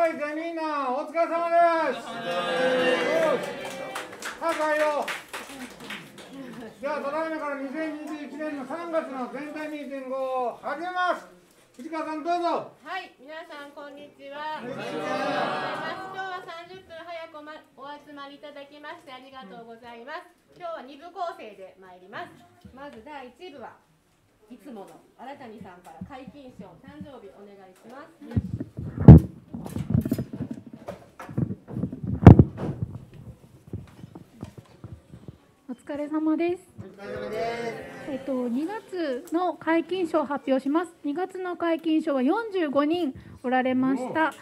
はい、じゃあみんなお疲れ様です。よしはい、帰よう。じゃあ、ただいまから2021年の3月の全体ミーティングを始めます。藤川さん、どうぞ。はい、皆さんこんにちは。今日は30分早くお集まりいただきましてありがとうございます。今日は2部構成で参ります。まず第1部はいつもの新谷さんから解禁賞誕生日お願いします。疲れ様です。えっと2月の解禁賞を発表します。2月の解禁賞は45人おられました。す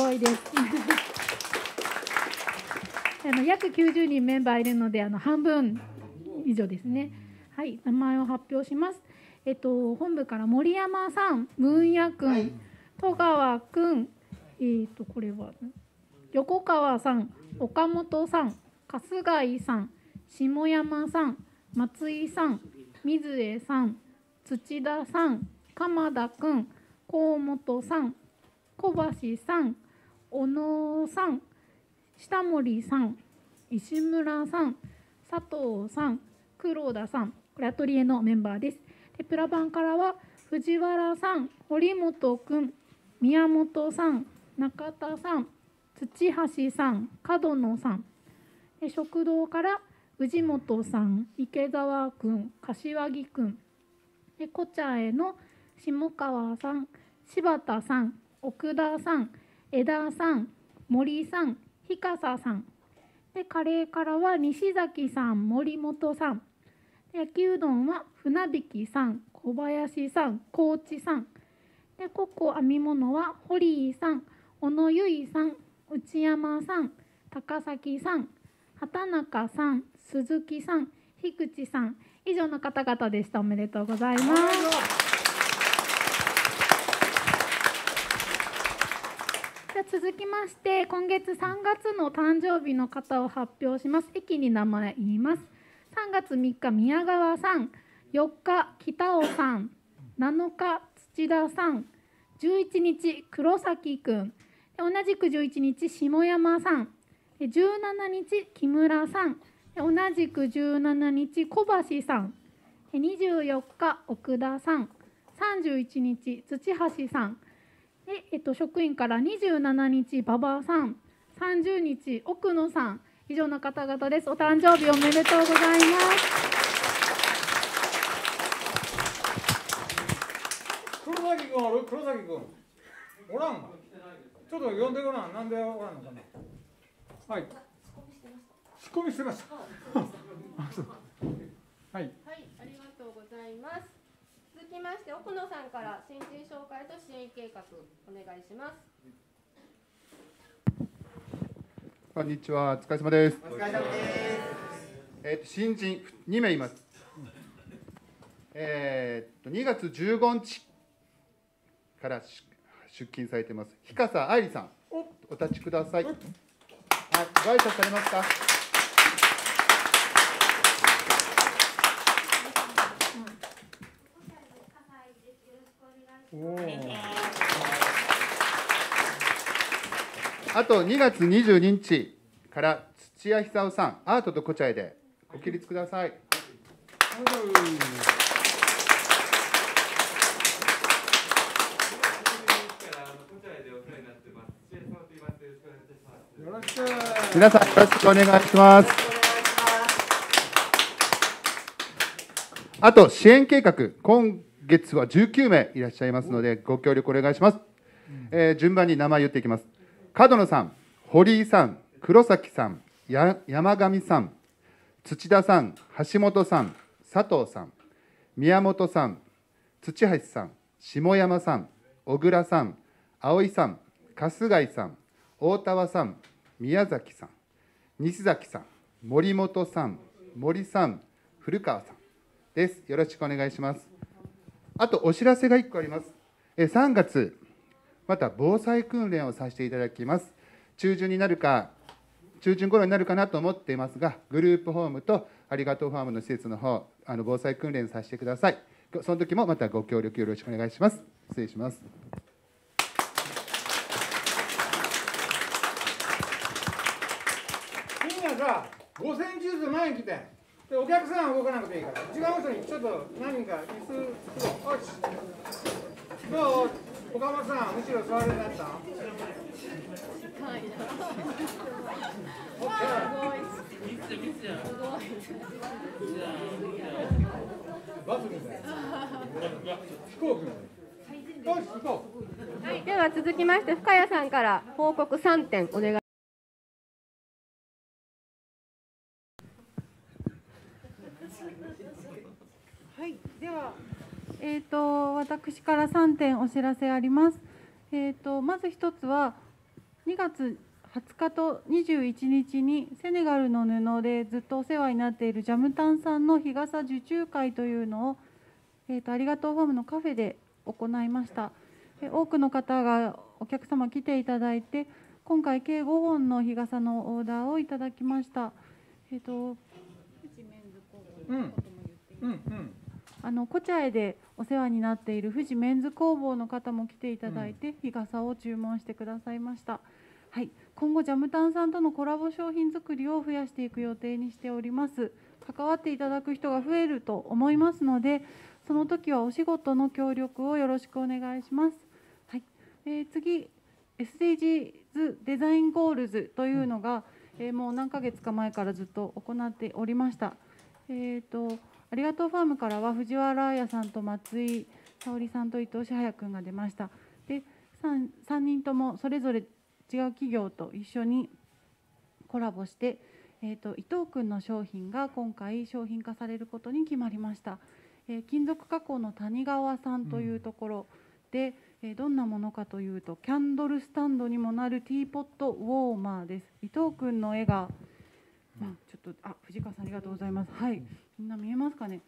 ごいです。あの約90人メンバーいるのであの半分以上ですね。はい、名前を発表します。えっと本部から森山さん、ムーンヤ君、戸川君、えっとこれは横川さん、岡本さん、春日井さん、下山さん、松井さん、水江さん、土田さん、鎌田君、河本さん、小橋さん、小野さん、下森さん、石村さん、佐藤さん、黒田さん、これアトリエのメンバーです。でプラバンからは藤原さん、堀本君、宮本さん、中田さん、土橋さん、角野さん。で食堂から氏本さん、池澤君、柏木君。でコチャへの下川さん、柴田さん、奥田さん、枝さん、森さん、日笠さん。でカレーからは西崎さん、森本さん。焼きうどんは船引さん、小林さん、高知さん。でココ編み物は堀井さん、小野由衣さん、内山さん、高崎さん、畑中さん、鈴木さん、樋口さん。以上の方々でした。おめでとうございます。じゃ続きまして今月3月の誕生日の方を発表します。駅に名前言います。3月3日宮川さん。4日北尾さん。7日土田さん。11日黒崎くん。で同じく11日下山さん。17日木村さん。同じく17日小橋さん24日奥田さん31日土橋さんで、えっと、職員から27日馬場さん30日奥野さん以上の方々ですお誕生日おめでとうございます黒崎君おる黒崎君。おらんちょっと呼んでごらん。なんでおらんのかな？はい。仕込みしてました。はい。はい、ありがとうございます。続きまして奥野さんから新人紹介と支援計画お願いします。こんにちは、お疲れ様です。お疲れ様です。えっ、と新人2名います。えっと2月15日から出出勤されてます。日笠愛理さん、お立ちください。はい、ご挨拶されますか？あと2月22日から土屋久夫さん、アートとコチャイでご起立ください。皆さんよろしくお願いします。あと支援計画、今月は19名いらっしゃいますので、ご協力お願いします。えー順番に名前言っていきます。角野さん、堀井さん、黒崎さん、や山上さん、土田さん、橋本さん、佐藤さん、宮本さん、土橋さん、下山さん、小倉さん、葵さん、春日井さん、大田和さん、宮崎さん、西崎さん、森本さん、森さん、古川さんです。よろしくお願いします。あとお知らせが1個あります。3月、また防災訓練をさせていただきます。中旬になるか、中旬頃になるかなと思っていますが、グループホームとありがとうファームの施設の方、あの防災訓練させてください。その時もまたご協力よろしくお願いします。失礼します。みんなさ、午前中ず前に来て。でお客さんは動かなくていいから違う人にちょっと何人か椅子作ろうよしどう岡本さん後ろ座れになったオッケーバスみたい飛行機みたいよし行こうはい、では続きまして深谷さんから報告3点お願いはい、では、えー、と私から3点お知らせあります。えー、とまず一つは2月20日と21日にセネガルの布でずっとお世話になっているジャムタンさんの日傘受注会というのを、えー、とありがとうファームのカフェで行いました。多くの方がお客様来ていただいて今回計5本の日傘のオーダーをいただきました。えー、とうんうんうんあのコチャエでお世話になっている富士メンズ工房の方も来ていただいて、日傘を注文してくださいました。はい、今後ジャムタンさんとのコラボ商品作りを増やしていく予定にしております。関わっていただく人が増えると思いますので、その時はお仕事の協力をよろしくお願いします。はい、えー次 SDGs デザインゴールズというのが、えーもう何ヶ月か前からずっと行っておりました。えー、とありがとうファームからは藤原彩さんと松井沙織さんと伊藤志早君が出ました。で 3, 3人ともそれぞれ違う企業と一緒にコラボして、えー、と伊藤君の商品が今回商品化されることに決まりました、えー金属加工の谷川さんというところで、えーどんなものかというとキャンドルスタンドにもなるティーポットウォーマーです。伊藤君の絵がまあ、ちょっとあ藤川さんありがとうございます。はい、みんな見えますかね？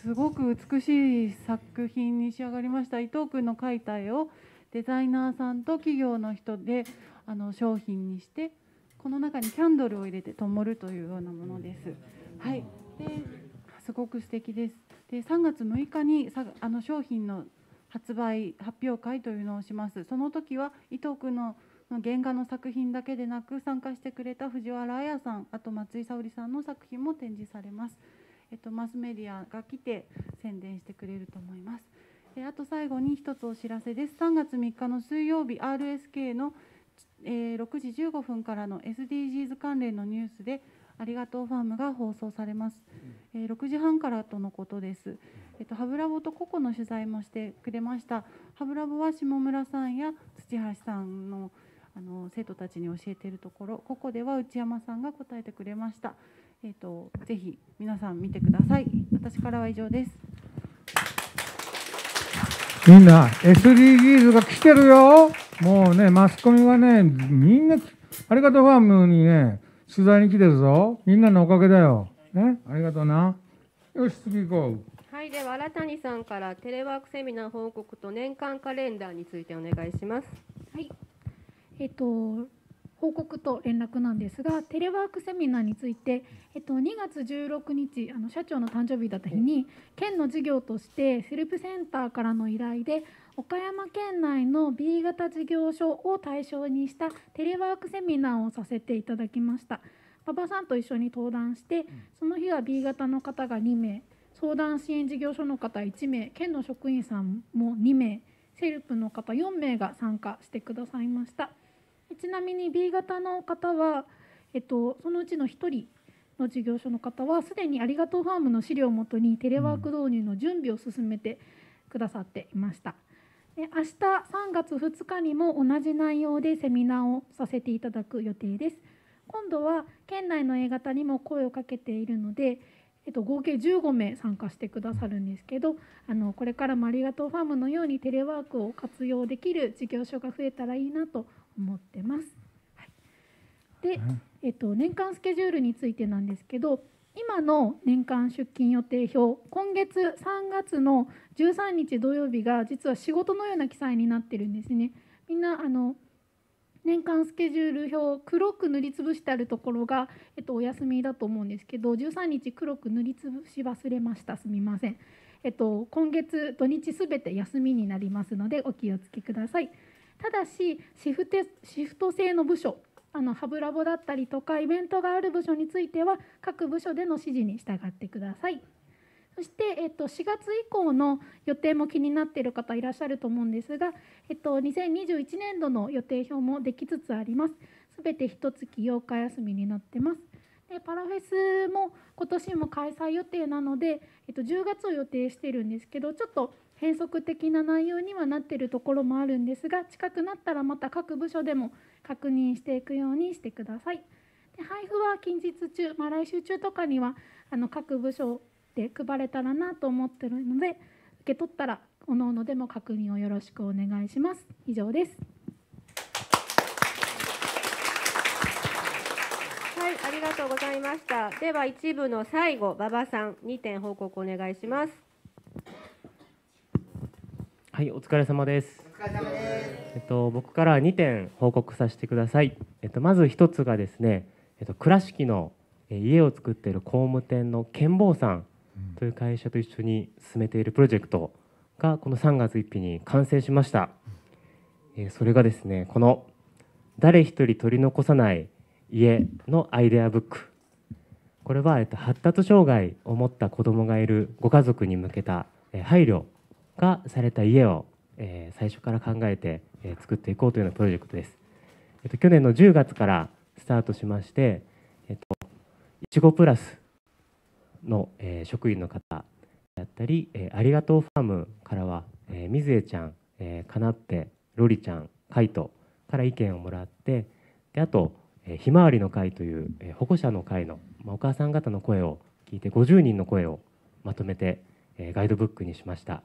すごく美しい作品に仕上がりました。伊藤君の描いた絵をデザイナーさんと企業の人であの商品にして、この中にキャンドルを入れて灯るというようなものです。はい、ですごく素敵です。で、3月6日にさあの商品の発売発表会というのをします。その時は伊藤君の原画の作品だけでなく参加してくれた藤原彩さんあと松井沙織さんの作品も展示されます、えっと、マスメディアが来て宣伝してくれると思います。えあと最後に一つお知らせです。3月3日の水曜日 RSK の、えー6時15分からの SDGs 関連のニュースでありがとうファームが放送されます、えー6時半からとのことです。えっと、ハブラボとココの取材もしてくれました。ハブラボは下村さんや土橋さんのあの生徒たちに教えているところここでは内山さんが答えてくれました。えっ、とぜひ皆さん見てください。私からは以上です。みんな SDGs が来てるよもうねマスコミはねみんなありがとうファームにね取材に来てるぞみんなのおかげだよね？ありがとうなよし次行こうはい、では新谷さんからテレワークセミナー報告と年間カレンダーについてお願いします。はい。えっと報告と連絡なんですが、テレワークセミナーについて、えっと2月16日あの社長の誕生日だった日に県の事業としてセルフセンターからの依頼で岡山県内の B 型事業所を対象にしたテレワークセミナーをさせていただきました。馬場さんと一緒に登壇して、その日は B 型の方が2名、相談支援事業所の方1名、県の職員さんも2名、セルプの方4名が参加してくださいました。ちなみに B 型の方は、えっと、そのうちの1人の事業所の方はすでにありがとうファームの資料をもとにテレワーク導入の準備を進めてくださっていました。で明日3月2日にも同じ内容でセミナーをさせていただく予定です。今度は県内の A 型にも声をかけているので、えっと、合計15名参加してくださるんですけどあのこれからもありがとうファームのようにテレワークを活用できる事業所が増えたらいいなと思ってます。で、えっと、年間スケジュールについてなんですけど今の年間出勤予定表今月3月の13日土曜日が実は仕事のような記載になってるんですね。みんなあの年間スケジュール表黒く塗りつぶしてあるところが、えっと、お休みだと思うんですけど13日黒く塗りつぶし忘れました。すみません、えっと、今月土日すべて休みになりますのでお気をつけください。ただしシフテシフト制の部署あのハブラボだったりとかイベントがある部署については各部署での指示に従ってください。そして、えっと、4月以降の予定も気になっている方いらっしゃると思うんですが、えっと、2021年度の予定表もできつつあります。すべて一月8日休みになってます。でパラフェスも今年も開催予定なので、えっと、10月を予定してるんですけどちょっと変則的な内容にはなっているところもあるんですが近くなったらまた各部署でも確認していくようにしてください。で配布は近日中、まあ、来週中とかにはあの各部署で配れたらなと思ってるので受け取ったら各々でも確認をよろしくお願いします。以上です。はい、ありがとうございました。では一部の最後、馬場さん、2点報告お願いします。はい、お疲れ様です。えっと、僕から2点報告させてください。えっと、まず一つがですね、えっと、倉敷のえー家を作っている工務店の健坊さんという会社と一緒に進めているプロジェクトがこの3月1日に完成しました。えーそれがですね、この誰一人取り残さない家のアイデアブック。これは、えっと、発達障害を持った子どもがいるご家族に向けたえー配慮がされた家を、えー最初から考えて、えー作っていこうというようなプロジェクトです。えっと、去年の10月からスタートしまして、えっと、いちごプラスの、えー職員の方だったり、えーありがとうファームからは、えー、水江ちゃん、えーかなっぺ、ロリちゃん、カイトから意見をもらって、であと、えーひまわりの会という、えー保護者の会の、まあ、お母さん方の声を聞いて50人の声をまとめて、えーガイドブックにしました。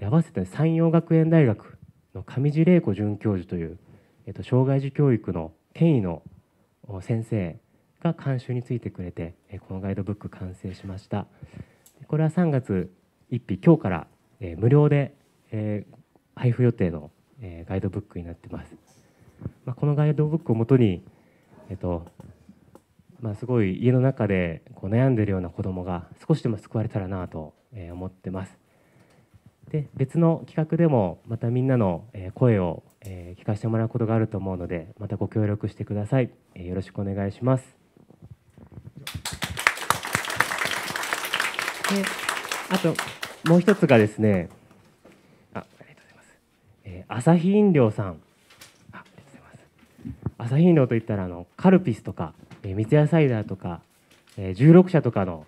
で合わせて山陽学園大学の上地玲子准教授という、えっと、障害児教育の権威の先生が監修についてくれて、えーこのガイドブック完成しました。これは3月1日今日から、えー無料で、えー配布予定の、えーガイドブックになってます、まあ、このガイドブックをもとに、えっとまあ、すごい家の中でこう悩んでるような子どもが少しでも救われたらなと、え思ってます。で別の企画でもまたみんなのえー声をえー聞かせてもらうことがあると思うのでまたご協力してください、えーよろしくお願いします。であともう一つがですねあありがとうございます、えー、朝日飲料さん。あありがとうございます。朝日飲料といったらあのカルピスとか、えー三ツ矢サイダーとか、えー、16社とかの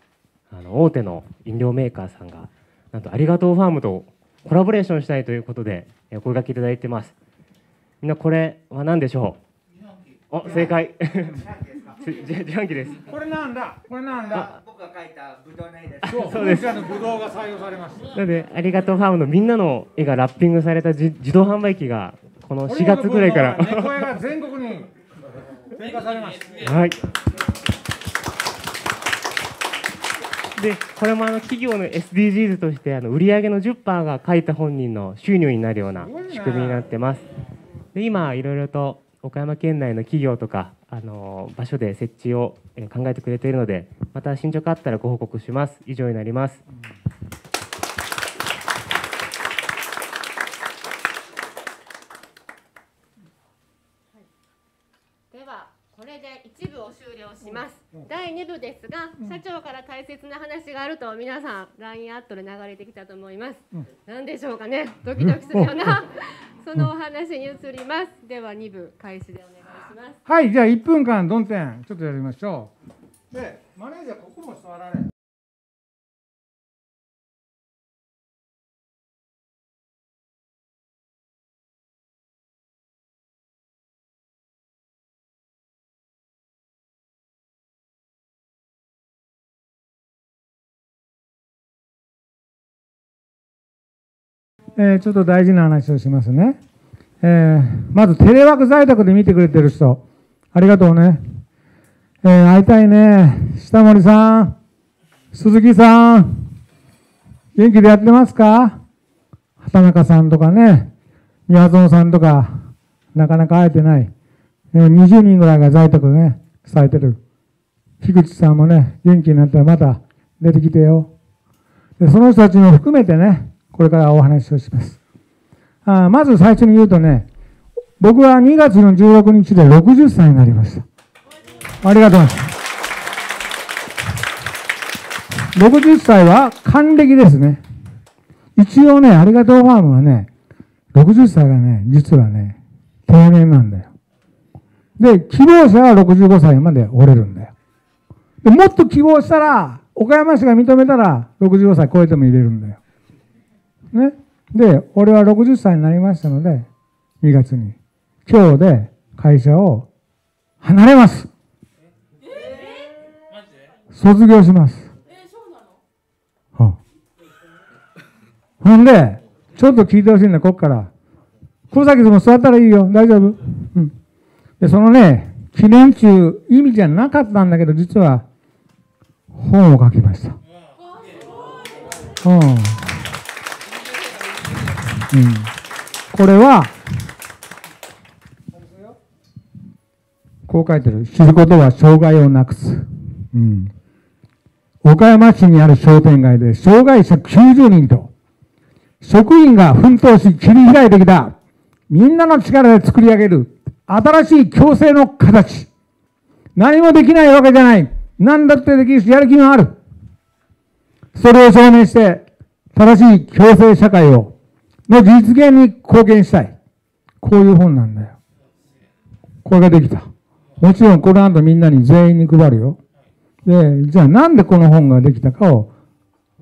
あの大手の飲料メーカーさんがなんとありがとうファームとコラボレーションしたいということでえーお声掛けいただいてます。みんなこれは何でしょう？お正解。自 自販機です。これなんだ？これなんだ？僕が書いたブドウの絵です。そう。です。のブドウが採用されましたなのでありがとうファームのみんなの絵がラッピングされた自自動販売機がこの4月ぐらいから。これが全国に追加されましたはい。で、これもあの企業の SDGs としてあの売上の10%が書いた本人の収入になるような仕組みになってます。で、今いろいろと岡山県内の企業とかあの場所で設置をえー考えてくれているので、また進捗あったらご報告します。以上になります。ではこれで一部を終了します。第二部ですが、社長から大切な話があると皆さん LINE アットで流れてきたと思います。何でしょうかね？ドキドキするような そのお話に移ります。では二部開始でお願いします。はいじゃあ1分間どんてんちょっとやりましょうでマネージャーここも座られえちょっと大事な話をしますね。えまずテレワーク在宅で見てくれてる人、ありがとうね。え会いたいね。下森さん、鈴木さん、元気でやってますか？畑中さんとかね、宮園さんとか、なかなか会えてない。え20人ぐらいが在宅でね、されてる。樋口さんもね、元気になったらまた出てきてよ。でその人たちも含めてね、これからお話をします。あまず最初に言うとね、僕は2月の16日で60歳になりました。ありがとうございます。60歳は還暦ですね。一応ね、ありがとうファームはね、60歳がね、実はね、定年なんだよ。で、希望者は65歳まで折れるんだよ。でもっと希望したら、岡山市が認めたら、65歳超えても入れるんだよ。ね。で、俺は60歳になりましたので、2月に、今日で会社を離れます。卒業します。はあほんで、ちょっと聞いてほしいんだ、こっから。黒崎でも座ったらいいよ。大丈夫？うん。で、そのね、記念中、意味じゃなかったんだけど、実は、本を書きました。うん。うん。これは、こう書いてる。知ることは障害をなくす。うん。岡山市にある商店街で障害者90人と職員が奮闘し切り開いてきたみんなの力で作り上げる新しい共生の形。何もできないわけじゃない。何だってできるし、やる気もある。それを証明して、正しい共生社会を、の実現に貢献したい。こういう本なんだよ。これができた。もちろんこの後みんなに全員に配るよ。で、じゃあなんでこの本ができたかを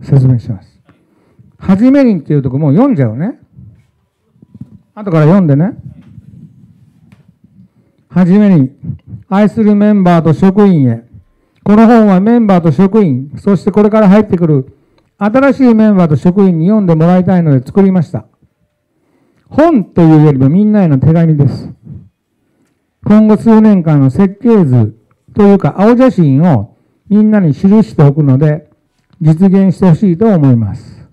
説明します。はじめにっていうとこもう読んじゃうね。後から読んでね。はじめに、愛するメンバーと職員へ。この本はメンバーと職員、そしてこれから入ってくる新しいメンバーと職員に読んでもらいたいので作りました。本というよりもみんなへの手紙です。今後数年間の設計図というか青写真をみんなに記しておくので実現してほしいと思います。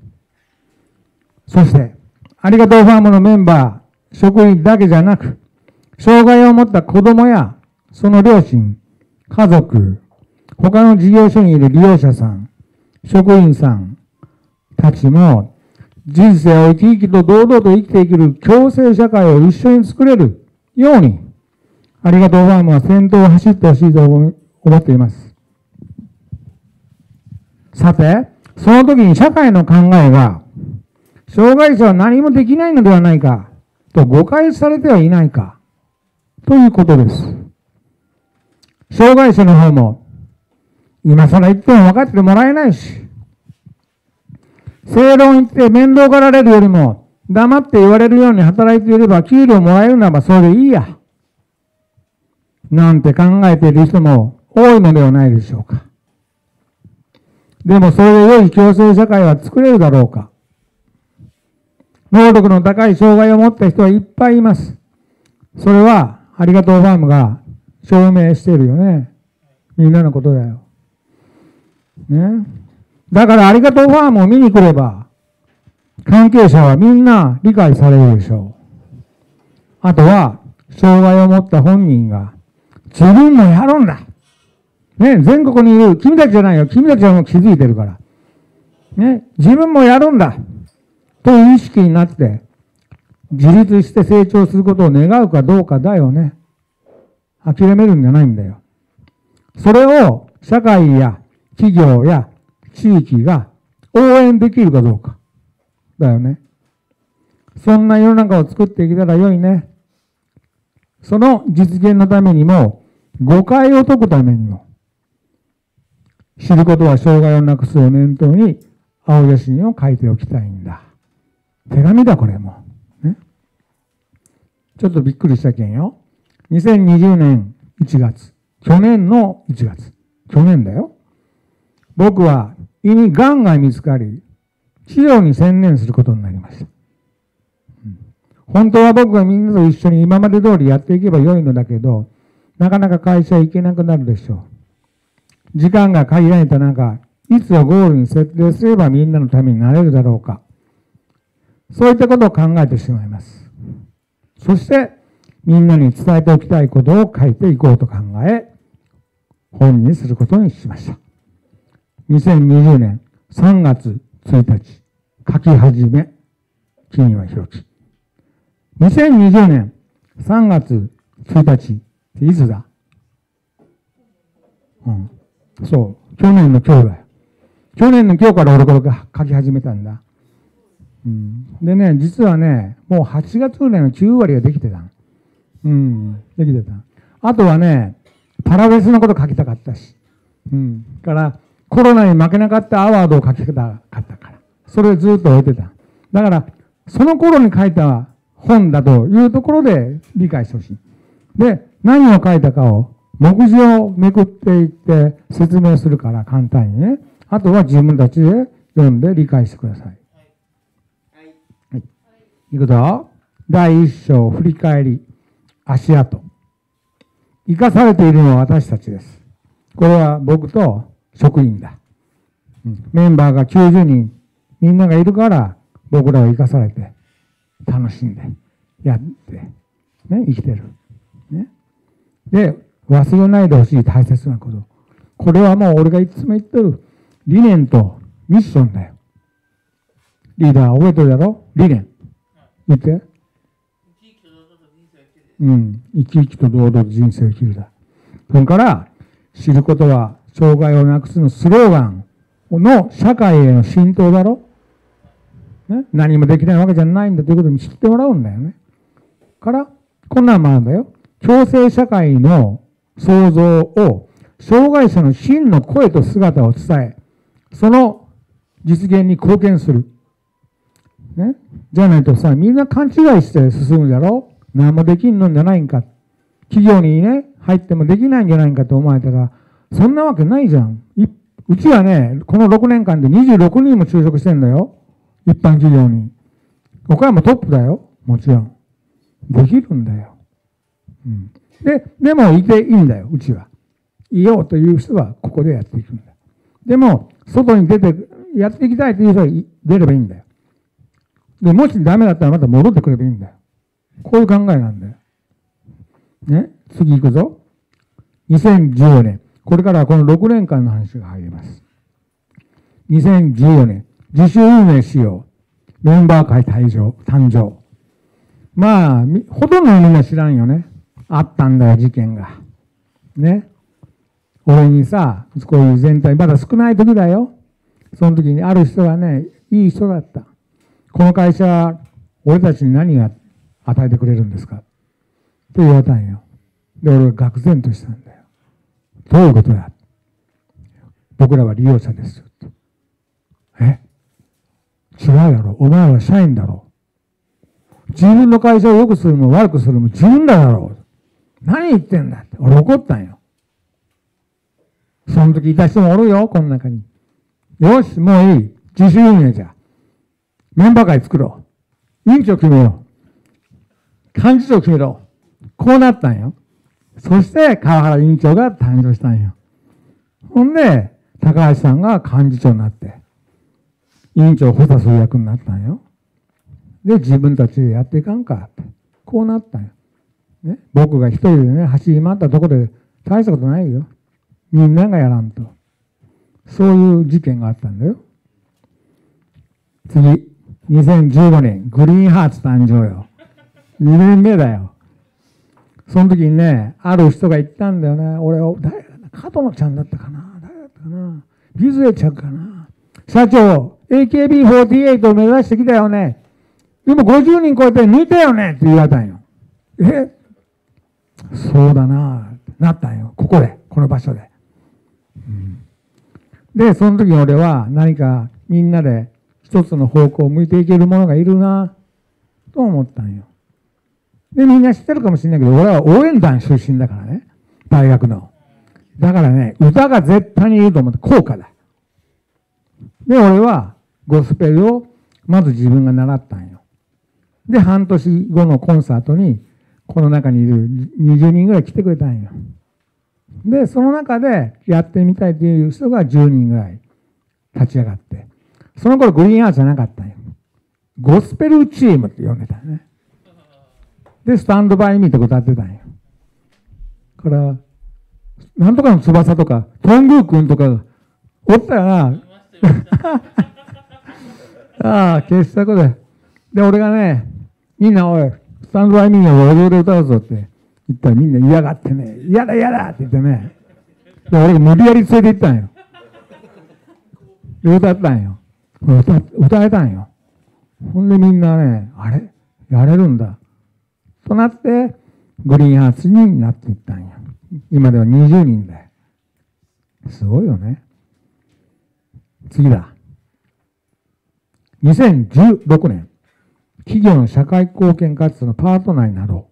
そして、ありがとうファームのメンバー、職員だけじゃなく、障害を持った子供やその両親、家族、他の事業所にいる利用者さん、職員さんたちも人生を生き生きと堂々と生きていける共生社会を一緒に作れるように、ありがとうファームは先頭を走ってほしいと思っています。さて、その時に社会の考えが、障害者は何もできないのではないか、と誤解されてはいないか、ということです。障害者の方も、今更言っても分かってもらえないし、正論言って面倒がられるよりも、黙って言われるように働いていれば給料もらえるならばそれでいいや。なんて考えている人も多いのではないでしょうか。でもそれで良い共生社会は作れるだろうか。能力の高い障害を持った人はいっぱいいます。それは、ありがとうファームが証明してるよね。みんなのことだよ。ね。だからありがとうファームを見に来れば、関係者はみんな理解されるでしょう。あとは、障害を持った本人が、自分もやるんだ。ね、全国にいる、君たちじゃないよ。君たちはもう気づいてるから。ね、自分もやるんだ。という意識になって、自立して成長することを願うかどうかだよね。諦めるんじゃないんだよ。それを社会や企業や地域が応援できるかどうか。だよね。そんな世の中を作っていけたら良いね。その実現のためにも、誤解を解くためにも、知ることは障害をなくすを念頭に、青写真を書いておきたいんだ。手紙だ、これも。ね。ちょっとびっくりしたけんよ。2020年1月。去年の1月。去年だよ。僕は胃に癌が見つかり、治療に専念することになりました。本当は僕がみんなと一緒に今まで通りやっていけばよいのだけど、なかなか会社行けなくなるでしょう。時間が限られた中、いつをゴールに設定すればみんなのためになれるだろうか。そういったことを考えてしまいます。そして、みんなに伝えておきたいことを書いていこうと考え、本にすることにしました。2020年3月1日、書き始め、君はひろき。2020年3月1日っていつだ？うん。そう。去年の今日だよ。去年の今日から俺これが書き始めたんだ。うん。でね、実はね、もう8月ぐらいの9割ができてたうん。できてた。あとはね、パラフェスのこと書きたかったし。うん。から、コロナに負けなかったアワードを書きたかったから。それをずっと置いてた。だから、その頃に書いた本だというところで理解してほしい。で、何を書いたかを目次をめくっていって説明するから簡単にね。あとは自分たちで読んで理解してください。はい。いくぞ。第一章、振り返り、足跡。生かされているのは私たちです。これは僕と職員だ。うんメンバーが90人、みんながいるから、僕らは生かされて、楽しんで、やって、ね、生きてる。ね。で、忘れないでほしい大切なこと。これはもう俺がいつも言ってる理念とミッションだよ。リーダー覚えてるだろ？理念。言って。うん。生き生きと堂々と人生を生きるだ。それから、知ることは障害をなくすのスローガンの社会への浸透だろ？ね、何もできないわけじゃないんだということに知ってもらうんだよね。から、こんなんもあるんだよ。共生社会の創造を、障害者の真の声と姿を伝え、その実現に貢献する。ね？じゃないとさ、みんな勘違いして進むだろ？何もできんのんじゃないんか。企業にね、入ってもできないんじゃないかと思われたら、そんなわけないじゃん。うちはね、この6年間で26人も就職してんだよ。一般企業に。岡山トップだよ。もちろん。できるんだよ。うん。で、でもいていいんだよ、うちは。いようという人はここでやっていくんだ。でも、外に出て、やっていきたいという人は出ればいいんだよ。で、もしダメだったらまた戻ってくればいいんだよ。こういう考えなんだよ。ね？次行くぞ。2014年。これからはこの6年間の話が入ります。2014年。自主運営しよう。メンバー会退場、誕生。まあ、ほとんどみんな知らんよね。あったんだよ、事件が。ね。俺にさ、こういう全体、まだ少ない時だよ。その時にある人がね、いい人だった。この会社は、俺たちに何が与えてくれるんですか？って言われたんよ。で、俺が愕然としたんだ。どういうことだ僕らは利用者です。え？違うだろお前は社員だろう自分の会社を良くするも悪くするも自分だだろう。何言ってんだって。俺怒ったんよ。その時いた人もおるよ、この中に。よし、もういい。自主運営じゃ。メンバー会作ろう。委員長決めよう。幹事長決めろ。こうなったんよ。そして、川原委員長が誕生したんよ。ほんで、高橋さんが幹事長になって、委員長を補佐する役になったんよ。で、自分たちでやっていかんかって。こうなったんよ。ね、僕が一人でね、走り回ったところで大したことないよ。みんながやらんと。そういう事件があったんだよ。次、2015年、グリーンハーツ誕生よ。2年目だよ。その時にね、ある人が言ったんだよね。俺を、誰だ角野ちゃんだったかな誰だったかなビズエちゃんかな社長、AKB48 を目指してきたよね。でも50人超えて抜いたよねって言われたんよ。え？そうだなってなったんよ。ここで、この場所で。うんで、その時に俺は何かみんなで一つの方向を向いていける者がいるなと思ったんよ。で、みんな知ってるかもしれないけど、俺は応援団出身だからね。大学の。だからね、歌が絶対にいると思って、効果だ。で、俺はゴスペルをまず自分が習ったんよ。で、半年後のコンサートに、この中にいる20人ぐらい来てくれたんよ。で、その中でやってみたいという人が10人ぐらい立ち上がって、その頃グリーンアーツじゃなかったんよ。ゴスペルチームって呼んでたよね。で、スタンドバイミーって歌ってたんよ。から、なんとかの翼とか、トングー君とか、おったよな。ああ、傑作で。で、俺がね、みんなおい、スタンドバイミーが路上で歌うぞって言ったらみんな嫌がってね、嫌だ嫌だって言ってね、で俺が無理やり連れて行ったんよ。で、歌ったんよ。歌歌えたんよ。ほんでみんなね、あれ？やれるんだ。となって、グリーンハーツになっていったんよ。今では20人で。すごいよね。次だ。2016年、企業の社会貢献活動のパートナーになろ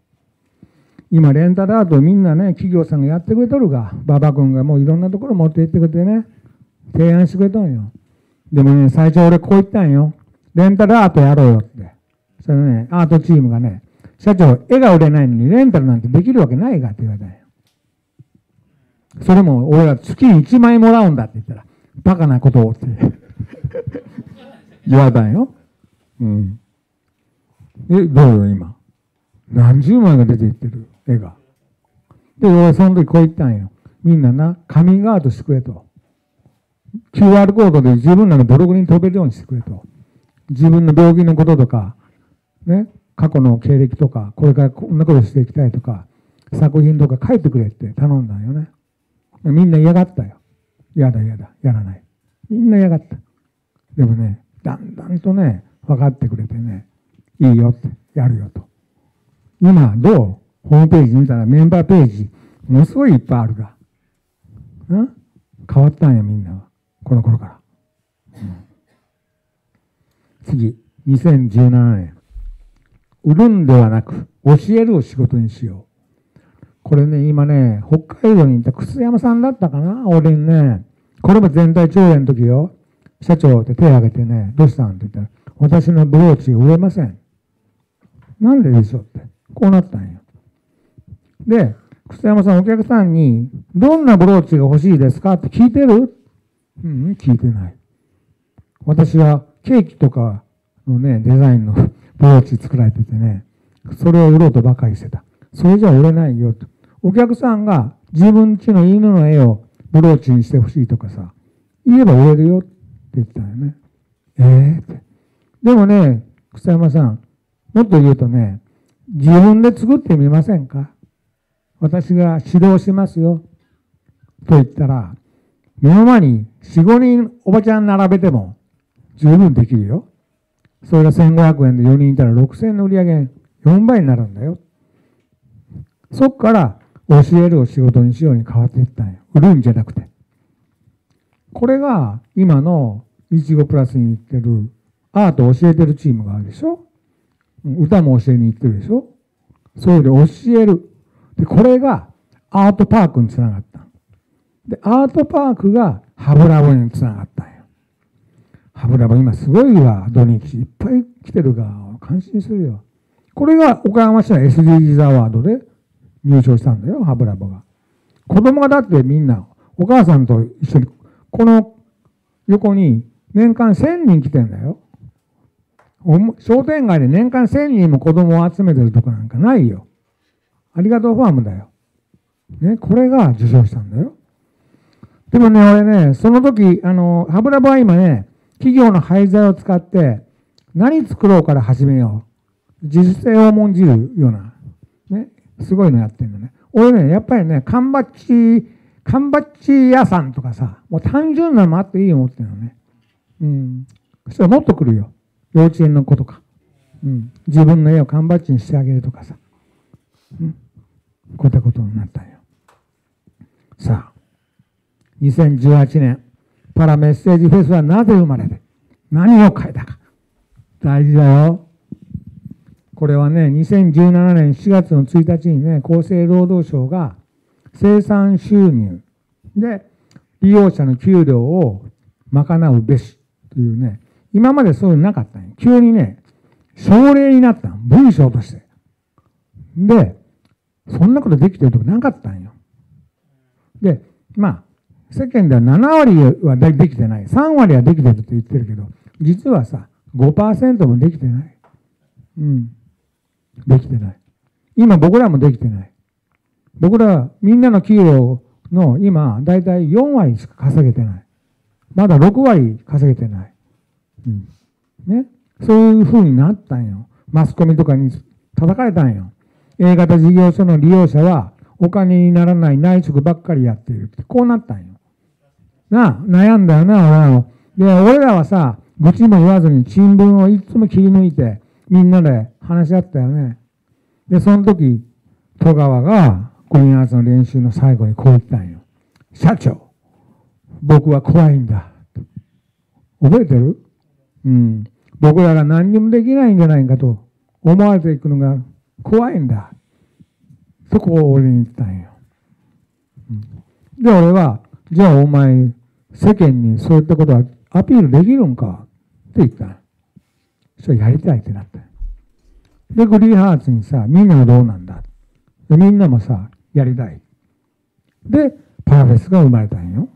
う。今、レンタルアートみんなね、企業さんがやってくれとるが、馬場君がもういろんなところ持って行ってくれてね、提案してくれたんよ。でもね、最初俺こう言ったんよ。レンタルアートやろうよって。それね、アートチームがね、社長、絵が売れないのにレンタルなんてできるわけないかって言われたんよ。それも俺は月に1万円もらうんだって言ったら、バカなことをって言われたんよ。うん。え、どうよ今？何十枚が出ていってる？絵が。で、俺その時こう言ったんよ。みんなな、カミングアウトしてくれと。QR コードで自分らのブログに飛べるようにしてくれと。自分の病気のこととか、ね、過去の経歴とか、これからこんなことしていきたいとか、作品とか書いてくれって頼んだよね。みんな嫌がったよ。嫌だ嫌だ、やらない。みんな嫌がった。でもね、だんだんとね、分かってくれてね、いいよって、やるよと。今、どう？ホームページ見たらメンバーページ、ものすごいいっぱいあるが。ん？変わったんや、みんなは。この頃から。うん次、2017年。売るんではなく、教えるを仕事にしよう。これね、今ね、北海道にいた楠山さんだったかな俺にね、これも全体朝礼の時よ。社長って手を挙げてね、どうしたんって言ったら、私のブローチが売れません。なんででしょうって。こうなったんよ。で、楠山さんお客さんに、どんなブローチが欲しいですかって聞いてる？うん、聞いてない。私はケーキとかのね、デザインのブローチ作られててね、それを売ろうとばかりしてた。それじゃ売れないよと。お客さんが自分家の犬の絵をブローチにしてほしいとかさ、言えば売れるよって言ってたよね。ええって。でもね、草山さん、もっと言うとね、自分で作ってみませんか？私が指導しますよ。と言ったら、目の前に4、5人おばちゃん並べても十分できるよ。それが1500円で4人いたら6000円の売り上げ4倍になるんだよ。そっから教えるを仕事にしように変わっていったんよ。売るんじゃなくて。これが今のいちごプラスに行ってるアートを教えてるチームがあるでしょ歌も教えに行ってるでしょそういうで教える。で、これがアートパークにつながった。で、アートパークがハブラボにつながったんよ。ハブラボ今すごいわ、土日。いっぱい来てるが、感心するよ。これが岡山市の SDGs アワードで入賞したんだよ、ハブラボが。子供がだってみんな、お母さんと一緒に、この横に年間1000人来てんだよ。商店街で年間1000人も子供を集めてるとこなんかないよ。ありがとうファームだよ。ね、これが受賞したんだよ。でもね、俺ね、その時、あの、ハブラボは今ね、企業の廃材を使って、何作ろうから始めよう。自主性を重んじるような、ね、すごいのやってるのね。俺ね、やっぱりね、缶バッチ、缶バッチ屋さんとかさ、もう単純なのもあっていいと思ってるのね。うん。そしたらもっと来るよ。幼稚園の子とか。うん。自分の絵を缶バッチにしてあげるとかさ。うん。こういったことになったんよ。さあ、2018年、パラメッセージフェスはなぜ生まれて、何を変えたか。大事だよ。これはね、2017年7月の1日にね、厚生労働省が生産収入で利用者の給料を賄うべしというね、今までそういうのなかったん。急にね、省令になったん文章として。で、そんなことできてるとこなかったんよ。で、まあ、世間では7割はできてない。3割はできてるって言ってるけど、実はさ、5%もできてない。うん。できてない。今僕らもできてない。僕らはみんなの給料の今、だいたい4割しか稼げてない。まだ6割稼げてない。うん。ね。そういう風になったんよ。マスコミとかに叩かれたんよ。A 型事業所の利用者はお金にならない内職ばっかりやっているって、こうなったんよ。な、悩んだよな、俺らも。で、俺らはさ、愚痴も言わずに新聞をいつも切り抜いて、みんなで話し合ったよね。で、その時、戸川が、コインアーツの練習の最後にこう言ったんよ。社長、僕は怖いんだ。覚えてる？うん。僕らが何にもできないんじゃないかと思われていくのが怖いんだ。そこを俺に言ったんよ。で、俺は、じゃあお前、世間にそういったことはアピールできるんか？って言ったそしたらやりたいってなったで、グリーハーツにさ、みんなはどうなんだ？でみんなもさ、やりたい。で、パラフェスが生まれたんよ。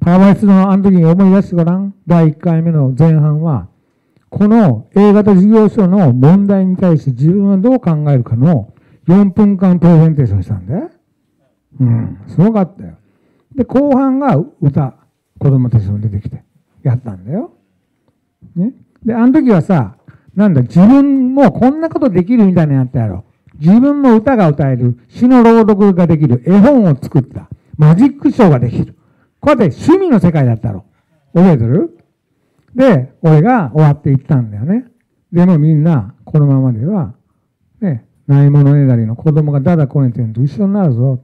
パラフェスのあの時に思い出してごらん。第1回目の前半は、この A 型事業所の問題に対して自分はどう考えるかの4分間プレゼンテーションしたんで。うん、すごかったよ。で、後半が歌、子供たちも出てきて、やったんだよ。ね。で、あの時はさ、なんだ、自分もこんなことできるみたいなやったやろ。自分も歌が歌える、詩の朗読ができる、絵本を作った、マジックショーができる。こうやって趣味の世界だったろ。覚えてる？で、俺が終わっていったんだよね。でもみんな、このままでは、ね、ないものねだりの子供がだだこねてんと一緒になるぞ。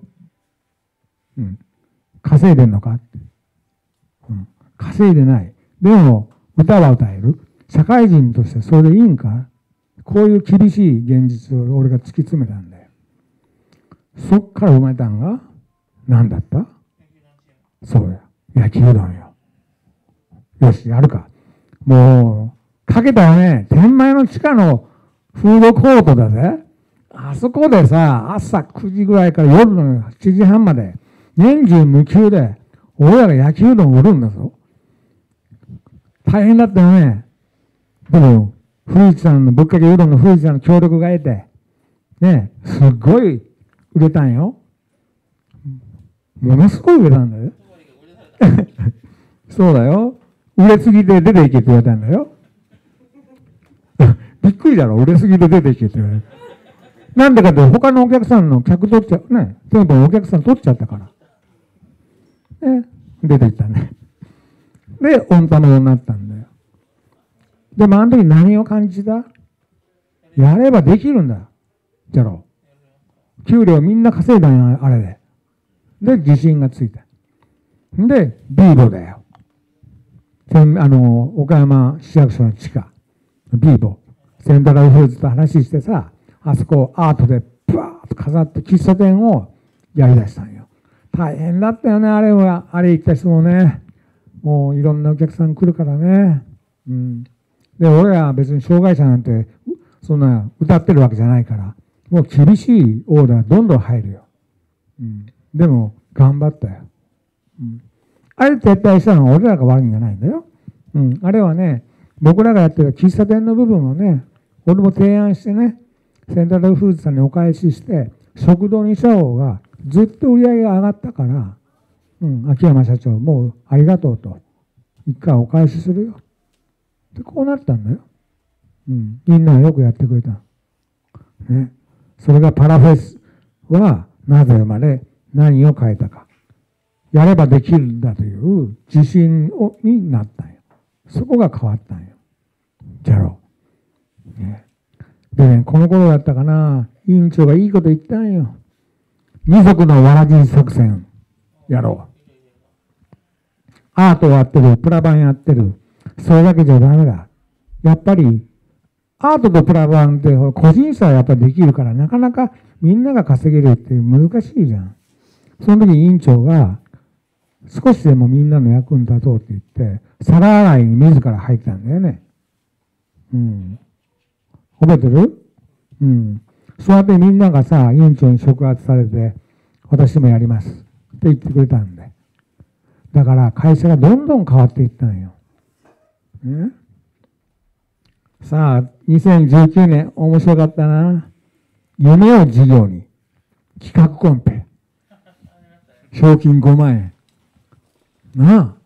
うん。稼いでんのか？うん。稼いでない。でも、歌は歌える。社会人としてそれでいいんか？こういう厳しい現実を俺が突き詰めたんだよ。そっから生まれたんが、何だった？そうや。野球うどんよ。よし、やるか。もう、かけたよね。天満屋の地下のフードコートだぜ。あそこでさ、朝9時ぐらいから夜の7時半まで、年中無休で、俺らが野球うどん売るんだぞ。大変だったよね。でも、古市さんの、ぶっかけうどんの古市さんの協力が得て、ね、すごい売れたんよ。ものすごい売れたんだよ。そうだよ。売れすぎて出ていけって言われたんだよ。びっくりだろ、売れすぎて出ていけって言われる。なんでかって他のお客さんの客取っちゃう、ね、店舗のお客さん取っちゃったから。ね、出ていったね。で、オンタマになったんだよ。でもあの時何を感じた？やればできるんだ。じゃろう。給料みんな稼いだんや、あれで。で、自信がついた。で、ビーボだよ。あの、岡山市役所の地下。ビーボ。セントラルフーズと話してさ、あそこアートでブワーッと飾って喫茶店をやりだしたんよ。大変だったよね、あれは。あれ行った人もね。もういろんなお客さん来るからね。うん。で、俺らは別に障害者なんて、そんな歌ってるわけじゃないから、もう厳しいオーダーどんどん入るよ。うん。でも、頑張ったよ。うん。あれ撤退したのは俺らが悪いんじゃないんだよ。うん。あれはね、僕らがやってる喫茶店の部分をね、俺も提案してね、セントラルフーズさんにお返しして、食堂にした方がずっと売り上げが上がったから、うん、秋山社長、もうありがとうと。一回お返しするよ。で、こうなったんだよ。うん。みんなよくやってくれた。ね。それがパラフェスはなぜ生まれ、何を変えたか。やればできるんだという自信をになったんよ。そこが変わったんよ。じゃろう。ね。でね、この頃だったかな、委員長がいいこと言ったんよ。二足のわらじ作戦、やろう。アートやってる、プラバンやってる。それだけじゃダメだ。やっぱり、アートとプラバンって個人差はやっぱりできるから、なかなかみんなが稼げるって難しいじゃん。その時委員長が、少しでもみんなの役に立とうって言って、皿洗いに自ら入ったんだよね。うん。覚えてる？うん。そうやってみんながさ、委員長に触発されて、私もやります。って言ってくれたんで。だから会社がどんどん変わっていったんよ。ね、さあ、2019年面白かったな。夢を事業に。企画コンペ。賞金5万円。な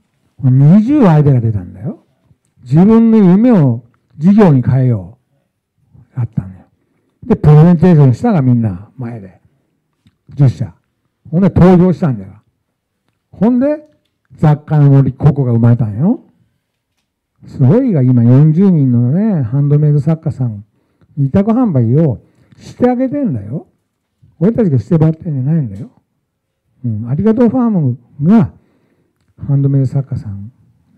あ？20アイデアが出たんだよ。自分の夢を事業に変えよう。あったのよ。で、プレゼンテーションしたがみんな前で。10社。ほんで登場したんだよ。ほんで、雑貨の森、ここが生まれたんよ。すごいが今40人のね、ハンドメイド作家さん、委託販売をしてあげてんだよ。俺たちがしてばってんじゃないんだよ。うん、ありがとうファームがハンドメイド作家さん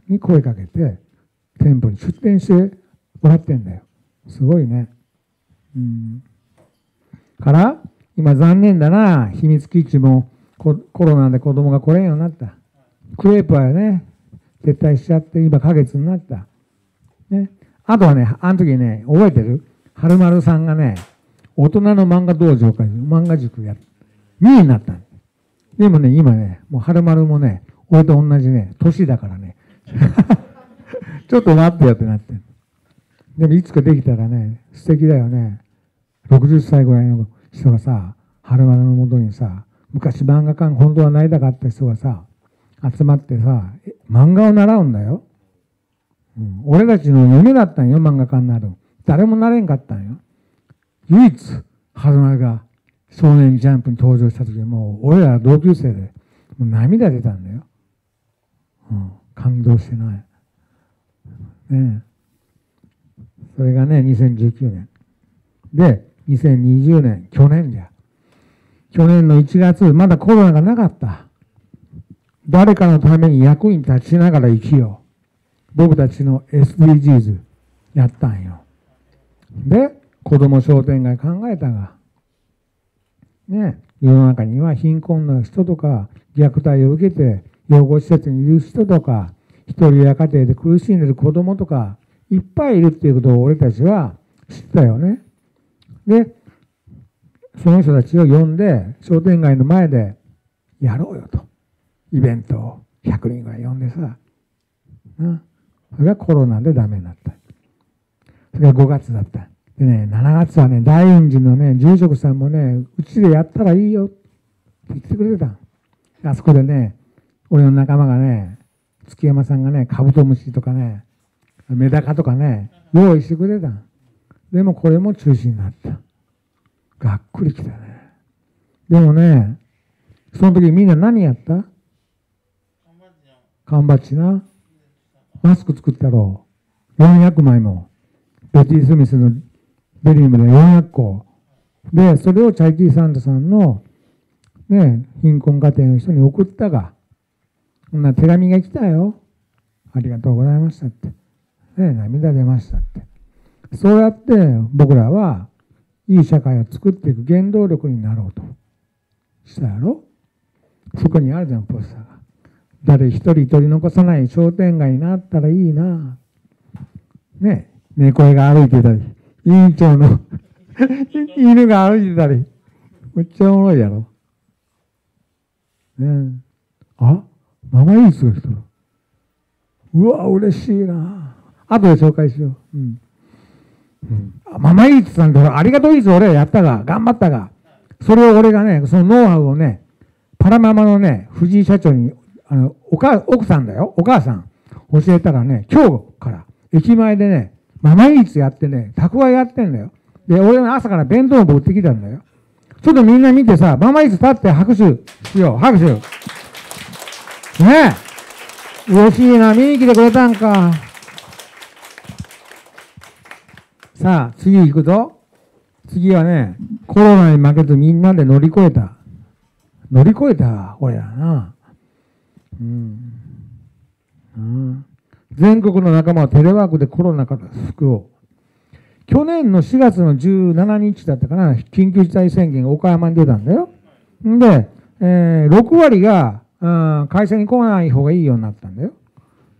に声かけて店舗に出店してもらってんだよ。すごいね。うん。から、今残念だな、秘密基地もコロナで子供が来れんようになった。クレープはね、撤退しちゃって今花月になった。ね。あとはね、あの時ね、覚えてる？春丸さんがね、大人の漫画道場から漫画塾や2位になったでもね、今ね、もう春丸もね、俺と同じね、年だからね、ちょっと待ってよってなってでもいつかできたらね、素敵だよね。60歳ぐらいの人がさ、春丸のもとにさ、昔漫画館本当はなりたかった人がさ、集まってさ、漫画を習うんだよ。うん、俺たちの夢だったんよ、漫画家になる。誰もなれんかったんよ。唯一、春丸が少年ジャンプに登場した時もう、俺ら同級生で、もう涙出たんだよ。うん、感動してない。ねそれがね、2019年。で、2020年、去年じゃ。去年の1月、まだコロナがなかった。誰かのために役に立ちながら生きよう。僕たちの SDGs やったんよ。で、子供商店街考えたが、ね、世の中には貧困な人とか、虐待を受けて養護施設にいる人とか、一人親家庭で苦しんでる子供とか、いっぱいいるっていうことを俺たちは知ったよね。で、その人たちを呼んで、商店街の前でやろうよと。イベントを100人ぐらい呼んでさ。な。それがコロナでダメになった。それが5月だった。でね、7月はね、大雲寺のね、住職さんもね、うちでやったらいいよって言ってくれてた。あそこでね、俺の仲間がね、月山さんがね、カブトムシとかね、メダカとかね、用意してくれた。でもこれも中止になった。がっくりきたね。でもね、その時みんな何やった？缶バッジな。マスク作ったろう。400枚も。ベティ・スミスのデニムで400個。で、それをチャイティ・サンタさんの、ね、貧困家庭の人に送ったが、こんな手紙が来たよ。ありがとうございましたって。ね、涙出ましたって。そうやって僕らはいい社会を作っていく原動力になろうとしたやろ？そこにあるじゃん、ポスターが。誰一人取り残さない商店街になったらいいな。ね、猫が歩いてたり、委員長の 犬が歩いてたり、めっちゃおもろいやろ。ね？あ？ママイーツが来たの。うわ、嬉しいな。後で紹介しよう。うん。あママイーツさんとありがとうイーツ俺やったが、頑張ったが、それを俺がね、そのノウハウをね、パラママのね、藤井社長に、あの、お母、奥さんだよ、お母さん、教えたらね、今日から、駅前でね、ママイーツやってね、宅配やってんだよ。で、俺の朝から弁当を持ってきたんだよ。ちょっとみんな見てさ、ママイーツ立って拍手しよう、拍手。ねえ。嬉しいな、見に来てくれたんか。さあ、次行くぞ。次はね、コロナに負けずみんなで乗り越えた。乗り越えた、俺らな。うん。うん、全国の仲間はテレワークでコロナから救おう。去年の4月の17日だったかな、緊急事態宣言が岡山に出たんだよ。んで、えー、6割が、あ会社に来ない方がいいようになったんだよ。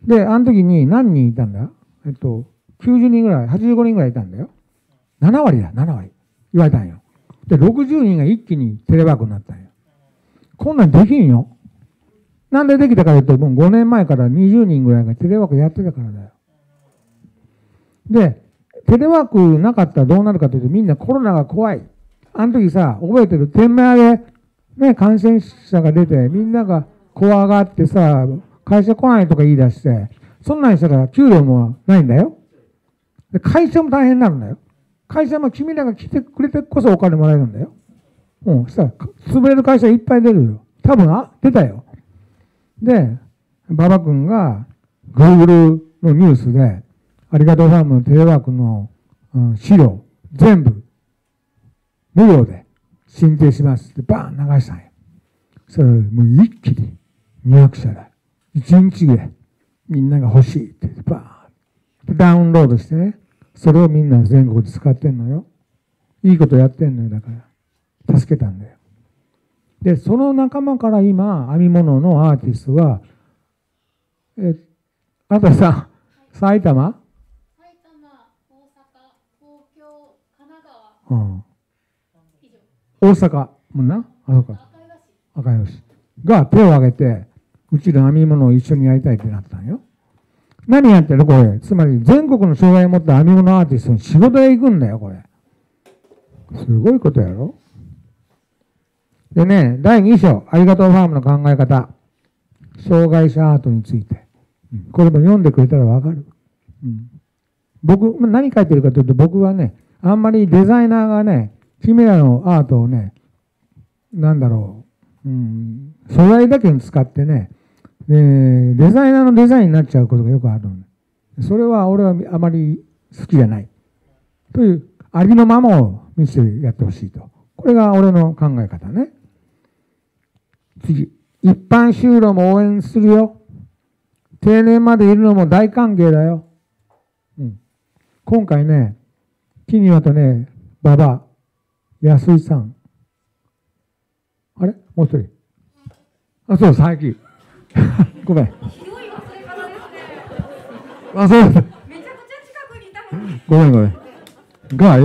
で、あの時に何人いたんだ？えっと、90人ぐらい、85人ぐらいいたんだよ。7割だ、7割。言われたんよ。で、60人が一気にテレワークになったんよ。こんなんできんよ。なんでできたかというと、もう5年前から20人ぐらいがテレワークやってたからだよ。で、テレワークなかったらどうなるかというと、みんなコロナが怖い。あの時さ、覚えてる天満屋で、ね、感染者が出て、みんなが怖がってさ、会社来ないとか言い出して、そんなんしたら給料もないんだよ。で会社も大変になるんだよ。会社も君らが来てくれてこそお金もらえるんだよ。うん、そしたら、潰れる会社いっぱい出るよ。多分、あ、出たよ。で、馬場君が、Google のニュースで、ありがとうファームのテレワークの、うん、資料、全部、無料で申請しますってバーン流したんや。それ、もう一気に200社だ。1日でみんなが欲しいってバーンダウンロードしてね、それをみんな全国で使ってんのよ。いいことやってんのよ、だから。助けたんだよ。で、その仲間から今、編み物のアーティストは、え、あなたさ、埼玉？埼玉、大阪、東京、神奈川、うん。大阪もんな？あ、そうか。赤岩市。赤吉が手を挙げて、うちの編み物を一緒にやりたいってなったんよ。何やってるこれ。つまり全国の障害を持った編み物アーティストに仕事へ行くんだよ、これ。すごいことやろでね、第2章、ありがとうファームの考え方。障害者アートについて。これも読んでくれたらわかる。うん僕、何書いてるかというと、僕はね、あんまりデザイナーがね、君らのアートをね、なんだろう、うん、素材だけに使ってね、でデザイナーのデザインになっちゃうことがよくあるそれは俺はあまり好きじゃない。という、ありのままを見せてやってほしいと。これが俺の考え方ね。次。一般就労も応援するよ。定年までいるのも大歓迎だよ。うん。今回ね、木にはとね、馬場、安井さん。あれ？もう一人。あ、そう、佐伯。ごめん。ひどい忘れ方ですね。めちゃくちゃ近くにいたのに。ごめんごめん。が、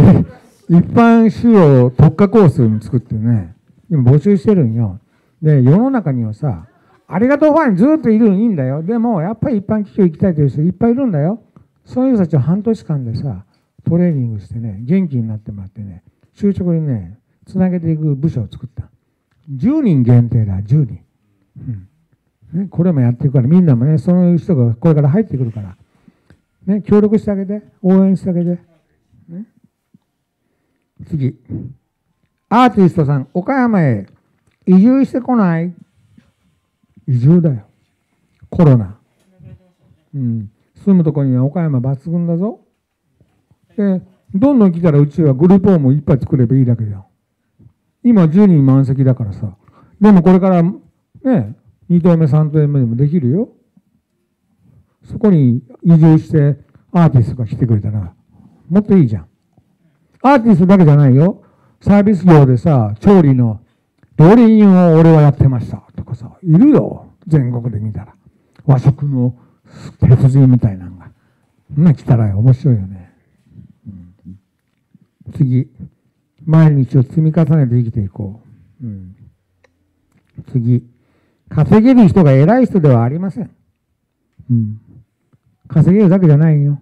一般就労特化コースに作ってね、今募集してるんよ。で、世の中にはさ、ありがとうファンずっといるのいいんだよ。でも、やっぱり一般企業行きたいという人いっぱいいるんだよ。そういう人たちを半年間でさ、トレーニングしてね、元気になってもらってね、就職にね、つなげていく部署を作った。10人限定だ、10人。うん。ね、これもやっていくから、みんなもね、そういう人がこれから入ってくるから、ね、協力してあげて、応援してあげて。ね、次。アーティストさん、岡山へ移住してこない？移住だよ。コロナ。うん。住むとこには岡山抜群だぞ。で、どんどん来たらうちはグループホームいっぱい作ればいいだけだよ。今10人満席だからさ。でもこれからね、2棟目3棟目でもできるよ。そこに移住してアーティストが来てくれたら、もっといいじゃん。アーティストだけじゃないよ。サービス業でさ、調理の料理人を俺はやってましたとかさ、いるよ。全国で見たら。和食の鉄人みたいなのが。そんな来たら面白いよね。次。毎日を積み重ねて生きていこう。うん次。稼げる人が偉い人ではありません。うん。稼げるだけじゃないよ。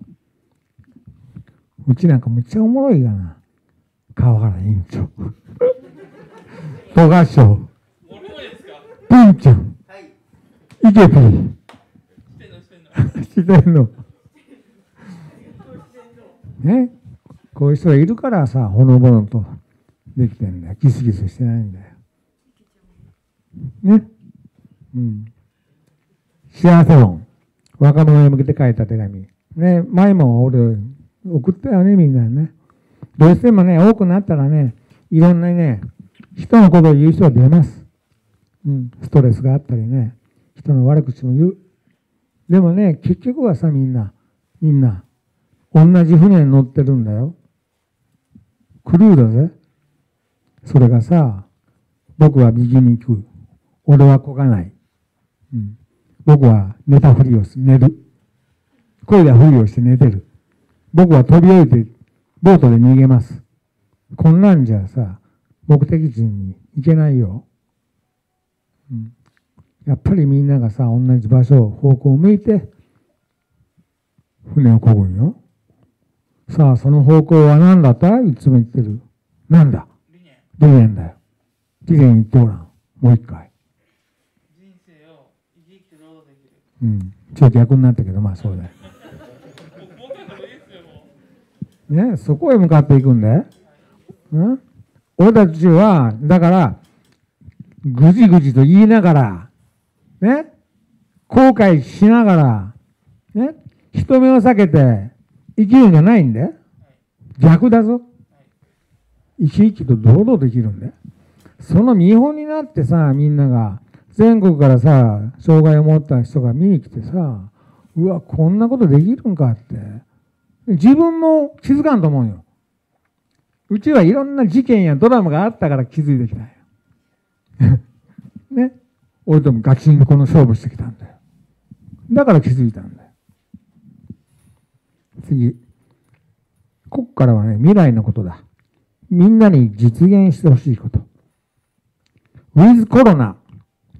うちなんかむっちゃおもろいがな。川原委員長。戸賀賞。ピンちゃん。イケピー。してんの。ね？こういう人がいるからさ、ほのぼのとできてんだよ。ギスギスしてないんだよ。ね？うん。幸せ論。若者に向けて書いた手紙。ね、前も俺送ったよね、みんなね。どうしてもね、多くなったらね、いろんなね、人のことを言う人が出ます。うん、ストレスがあったりね、人の悪口も言う。でもね、結局はさ、みんな、みんな、同じ船に乗ってるんだよ。クルーだぜ。それがさ、僕は右に行く。俺はこがない。うん、僕は寝たふりをす寝る。声だふりをして寝てる。僕は飛び降りてボートで逃げます。こんなんじゃさ、目的地に行けないよ。うん、やっぱりみんながさ、同じ場所、方向を向いて、船を漕ぐんよ。さあ、その方向は何だった？いつも言ってる。なんだ？理念だよ。理念言ってごらん。もう一回。人生を生き生きと労働できる。うん。ちょっと逆になったけど、まあそうだよ。ね、そこへ向かっていくんで。うん？俺たちは、だから、ぐじぐじと言いながら、ね、後悔しながら、ね、人目を避けて生きるんじゃないんで。逆だぞ。生き生きと堂々と生きるんで。その見本になってさ、みんなが、全国からさ、障害を持った人が見に来てさ、うわ、こんなことできるんかって。自分も気づかんと思うよ。うちはいろんな事件やドラマがあったから気づいてきたよ。ね。俺ともガチンコの勝負してきたんだよ。だから気づいたんだよ。次。こっからはね、未来のことだ。みんなに実現してほしいこと。ウィズコロナ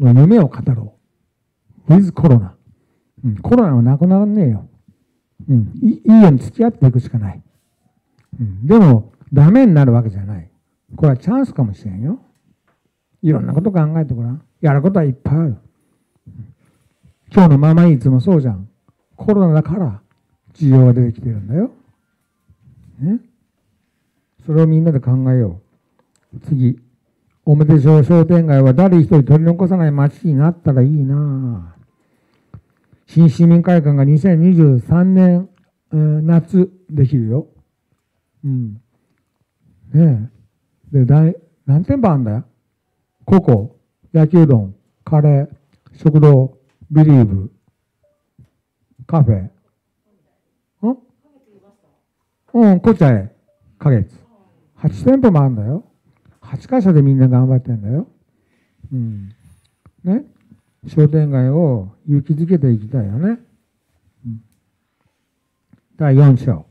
の夢を語ろう。ウィズコロナ。うん、コロナはなくならねえよ。うん、いいように付き合っていくしかない。うん、でも、ダメになるわけじゃない。これはチャンスかもしれんよ。いろんなこと考えてごらん。やることはいっぱいある。今日のママイーツもそうじゃん。コロナだから需要が出てきてるんだよ。ね。それをみんなで考えよう。次。表町商店街は誰一人取り残さない街になったらいいな新市民会館が2023年、えー夏できるよ。うん。ねえ。で、だい何店舗あんだよ？ココ、焼きうどん、カレー、食堂、ビリーブ、カフェ。ん？うん、こっちゃえ、花月。8店舗もあるんだよ。8箇所でみんな頑張ってんだよ。うん。ね？商店街を勇気づけていきたいよね。うん第4章。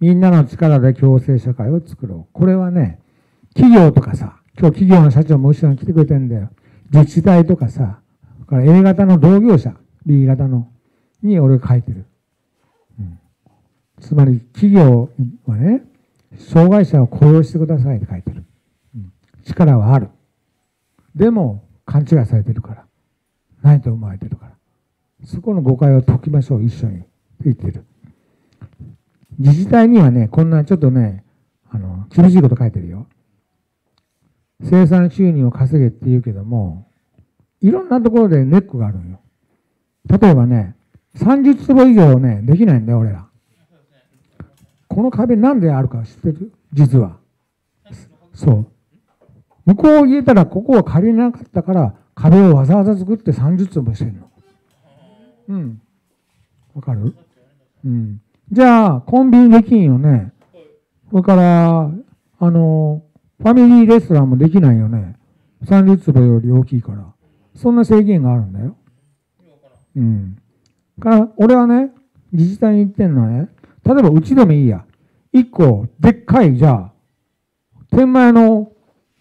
みんなの力で共生社会を作ろう。これはね、企業とかさ、今日企業の社長も後ろに来てくれてんだよ。自治体とかさ、から A 型の同業者、B 型の、に俺が書いてる。うんつまり企業はね、障害者を雇用してくださいって書いてる。力はある。でも、勘違いされてるから。ないと思われてるから。そこの誤解を解きましょう、一緒に。って言ってる。自治体にはね、こんなちょっとね、あの、厳しいこと書いてるよ。生産収入を稼げって言うけども、いろんなところでネックがあるんよ。例えばね、30坪以上ね、できないんだよ、俺ら。この壁なんであるか知ってる？実は。そう。向こうを入れたら、ここは借りなかったから、壁をわざわざ作って30坪してんの。うん。わかる？うん。じゃあ、コンビニできんよね。それから、あの、ファミリーレストランもできないよね。30坪より大きいから。そんな制限があるんだよ。うん。から、俺はね、自治体に言ってんのはね、例えばうちでもいいや。一個、でっかい、じゃあ、天満屋の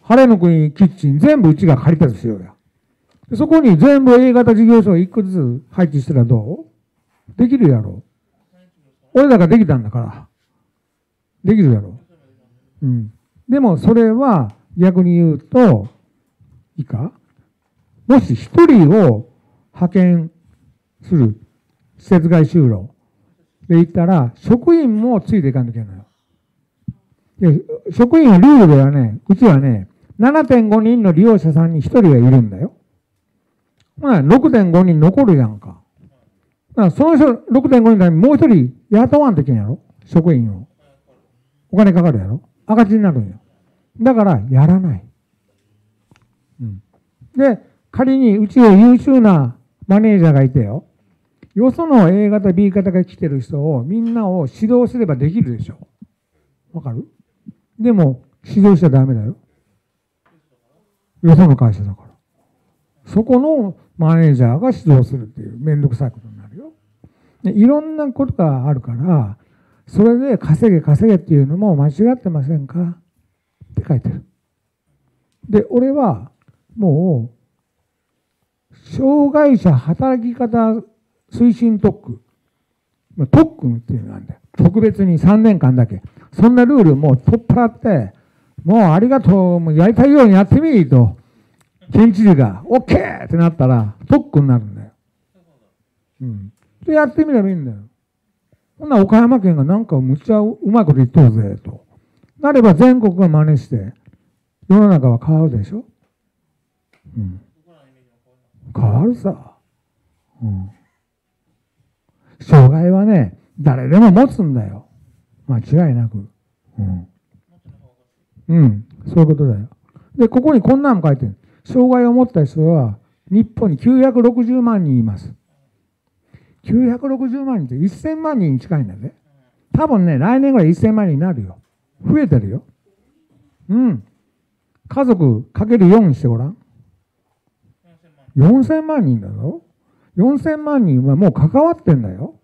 晴れの国キッチン全部うちが借りたとしようや。そこに全部 A 型事業所を一個ずつ配置したらどう？できるやろ。俺らができたんだから。できるやろ。うん。でもそれは逆に言うと、いいか？もし一人を派遣する施設外就労で言ったら、職員もついていかなきゃいけないのよ。で、職員はルールではね、うちはね、7.5人の利用者さんに1人がいるんだよ。まあ、6.5人残るやんか。だからその人、6.5人からもう1人雇わんといけんやろ？職員を。お金かかるやろ？赤字になるんよ。だから、やらない。うん。で、仮にうちは優秀なマネージャーがいてよ。よその A 型、B 型が来てる人をみんなを指導すればできるでしょ。わかる？でも、指導しちゃダメだよ。よその会社だから。そこのマネージャーが指導するっていうめんどくさいことになるよ。でいろんなことがあるから、それで稼げ稼げっていうのも間違ってませんか？って書いてる。で、俺はもう、障害者働き方推進特区。特区っていうのがあるんだよ。特別に3年間だけ。そんなルールも取っ払って、もうありがとう、もうやりたいようにやってみーと、県知事が OK! ってなったら特区になるんだよ。うん。で、やってみればいいんだよ。ほんなら岡山県がなんかむっちゃうまいこと言っとるぜ、と。なれば全国が真似して、世の中は変わるでしょうん。変わるさ。うん。障害はね、誰でも持つんだよ。間違いなく。うん。うん。そういうことだよ。で、ここにこんなの書いてる。障害を持った人は、日本に960万人います。960万人って1000万人に近いんだぜ。多分ね、来年ぐらい1000万人になるよ。増えてるよ。うん。家族かける4にしてごらん。4000万人だぞ。4000万人はもう関わってんだよ。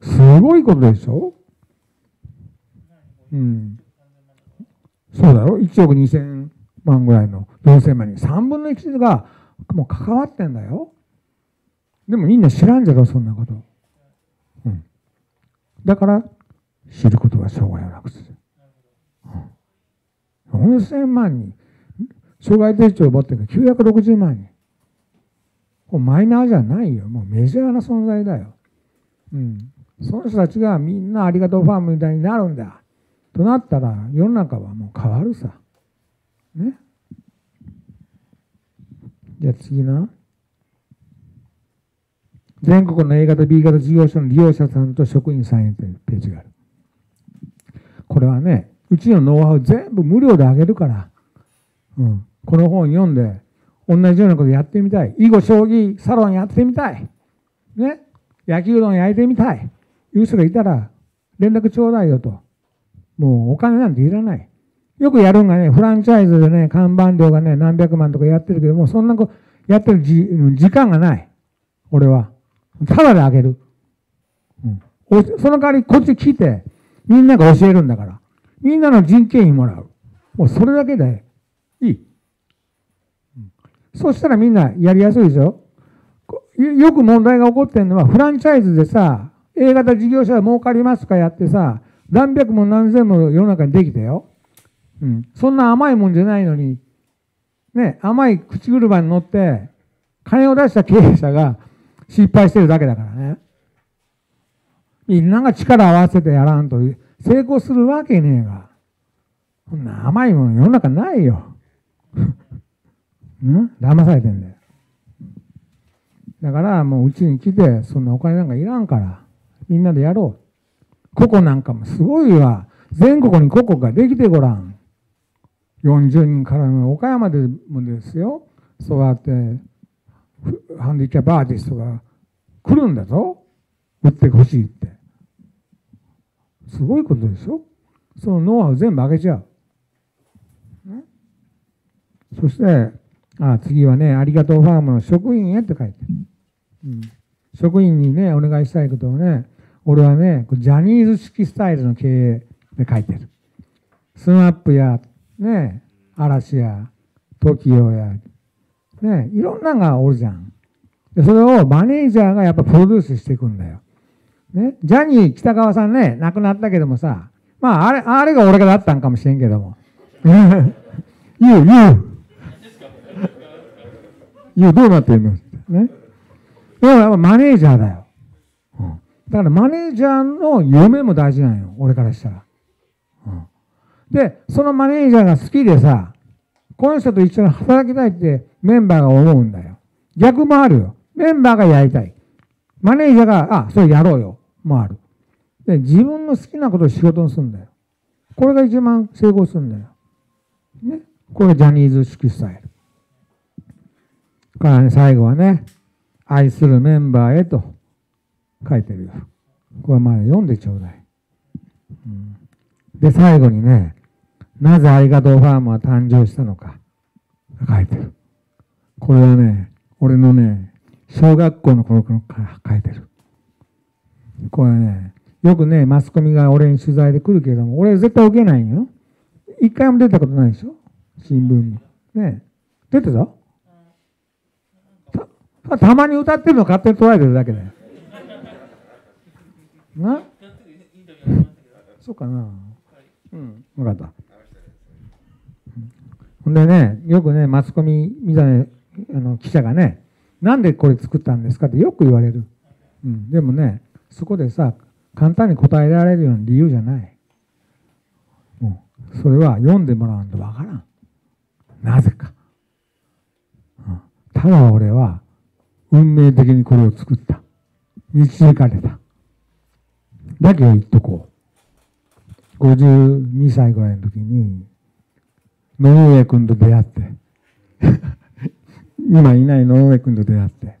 すごいことでしょうん。そうだろ ?1 億2000万ぐらいの4000万人。3分の1がもう関わってんだよ。でもみんな知らんじゃろ、そんなこと。うん。だから、知ることは障害をなくす。うん、4千万人。障害手帳を持ってるの960万人。こマイナーじゃないよ。もうメジャーな存在だよ。うん。その人たちがみんなありがとうファンみたいになるんだ。となったら世の中はもう変わるさ。ね。じゃあ次な。全国の A 型、B 型事業所の利用者さんと職員さんへというページがある。これはね、うちのノウハウ全部無料であげるから、うん、この本読んで、同じようなことやってみたい。囲碁将棋サロンやってみたい。ね。野球丼焼いてみたい。いう人がいたら、連絡ちょうだいよと。もうお金なんていらない。よくやるんがね、フランチャイズでね、看板料がね、何百万とかやってるけど、もうそんなこやってるじ時間がない。俺は。ただであげる。うん、その代わりこっち来て、みんなが教えるんだから。みんなの人件費もらう。もうそれだけでいい。うん、そしたらみんなやりやすいでしょよく問題が起こってるのは、フランチャイズでさ、A 型事業者は儲かりますかやってさ、何百も何千も世の中にできたよ。うん。そんな甘いもんじゃないのに、ね、甘い口車に乗って、金を出した経営者が失敗してるだけだからね。みんなが力を合わせてやらんと成功するわけねえが。こんな甘いもの世の中ないよ。ん？騙されてんだよ。だからもううちに来て、そんなお金なんかいらんから、みんなでやろう。個々なんかもすごいわ。全国に個々ができてごらん。40人からの岡山でもですよ。そうやって、ハンディキャップアーティストが来るんだぞ。売ってほしいって。すごいことでしょ？そのノウハウ全部あげちゃう。ね、そして、あ次はね、ありがとうファームの職員へって書いてる。うん、職員にね、お願いしたいことをね、俺はね、ジャニーズ式スタイルの経営で書いてる。スマップや、ね、嵐や、TOKIO や、ね、いろんなのがおるじゃん。でそれをマネージャーがやっぱプロデュースしていくんだよ。ね、ジャニー喜多川さんね、亡くなったけどもさ、まあ、あれ、あれが俺がだったんかもしれんけども。言う、言う。言う、どうなってんの？ね。でもやっぱマネージャーだよ。だからマネージャーの夢も大事なんよ。俺からしたら。うん。で、そのマネージャーが好きでさ、この人と一緒に働きたいってメンバーが思うんだよ。逆もあるよ。メンバーがやりたい。マネージャーが、あ、それやろうよ。もある。で、自分の好きなことを仕事にするんだよ。これが一番成功するんだよ。ね。これがジャニーズ式スタイル。からね、最後はね、愛するメンバーへと書いてるよ。これはまで読んでちょうだい。うん、で、最後にね、なぜありがとうファームは誕生したのか書いてる。これはね、俺のね、小学校の頃から書いてる。これね、よくね、マスコミが俺に取材で来るけれども、俺絶対受けないよ。一回も出たことないでしょ？新聞に。ね出てたたたまに歌ってるの勝手に捉えてるだけだよ。なそうかな。うん、分かった。ほんでね、よくね、マスコミみたいなあの記者がね、なんでこれ作ったんですかってよく言われる。うん、でもね、そこでさ、簡単に答えられるような理由じゃない。もう、それは読んでもらわんとわからん。なぜか。うんただ俺は、運命的にこれを作った。導かれた。だけど言っとこう。52歳ぐらいの時に、野上君と出会って、今いない野上君と出会って、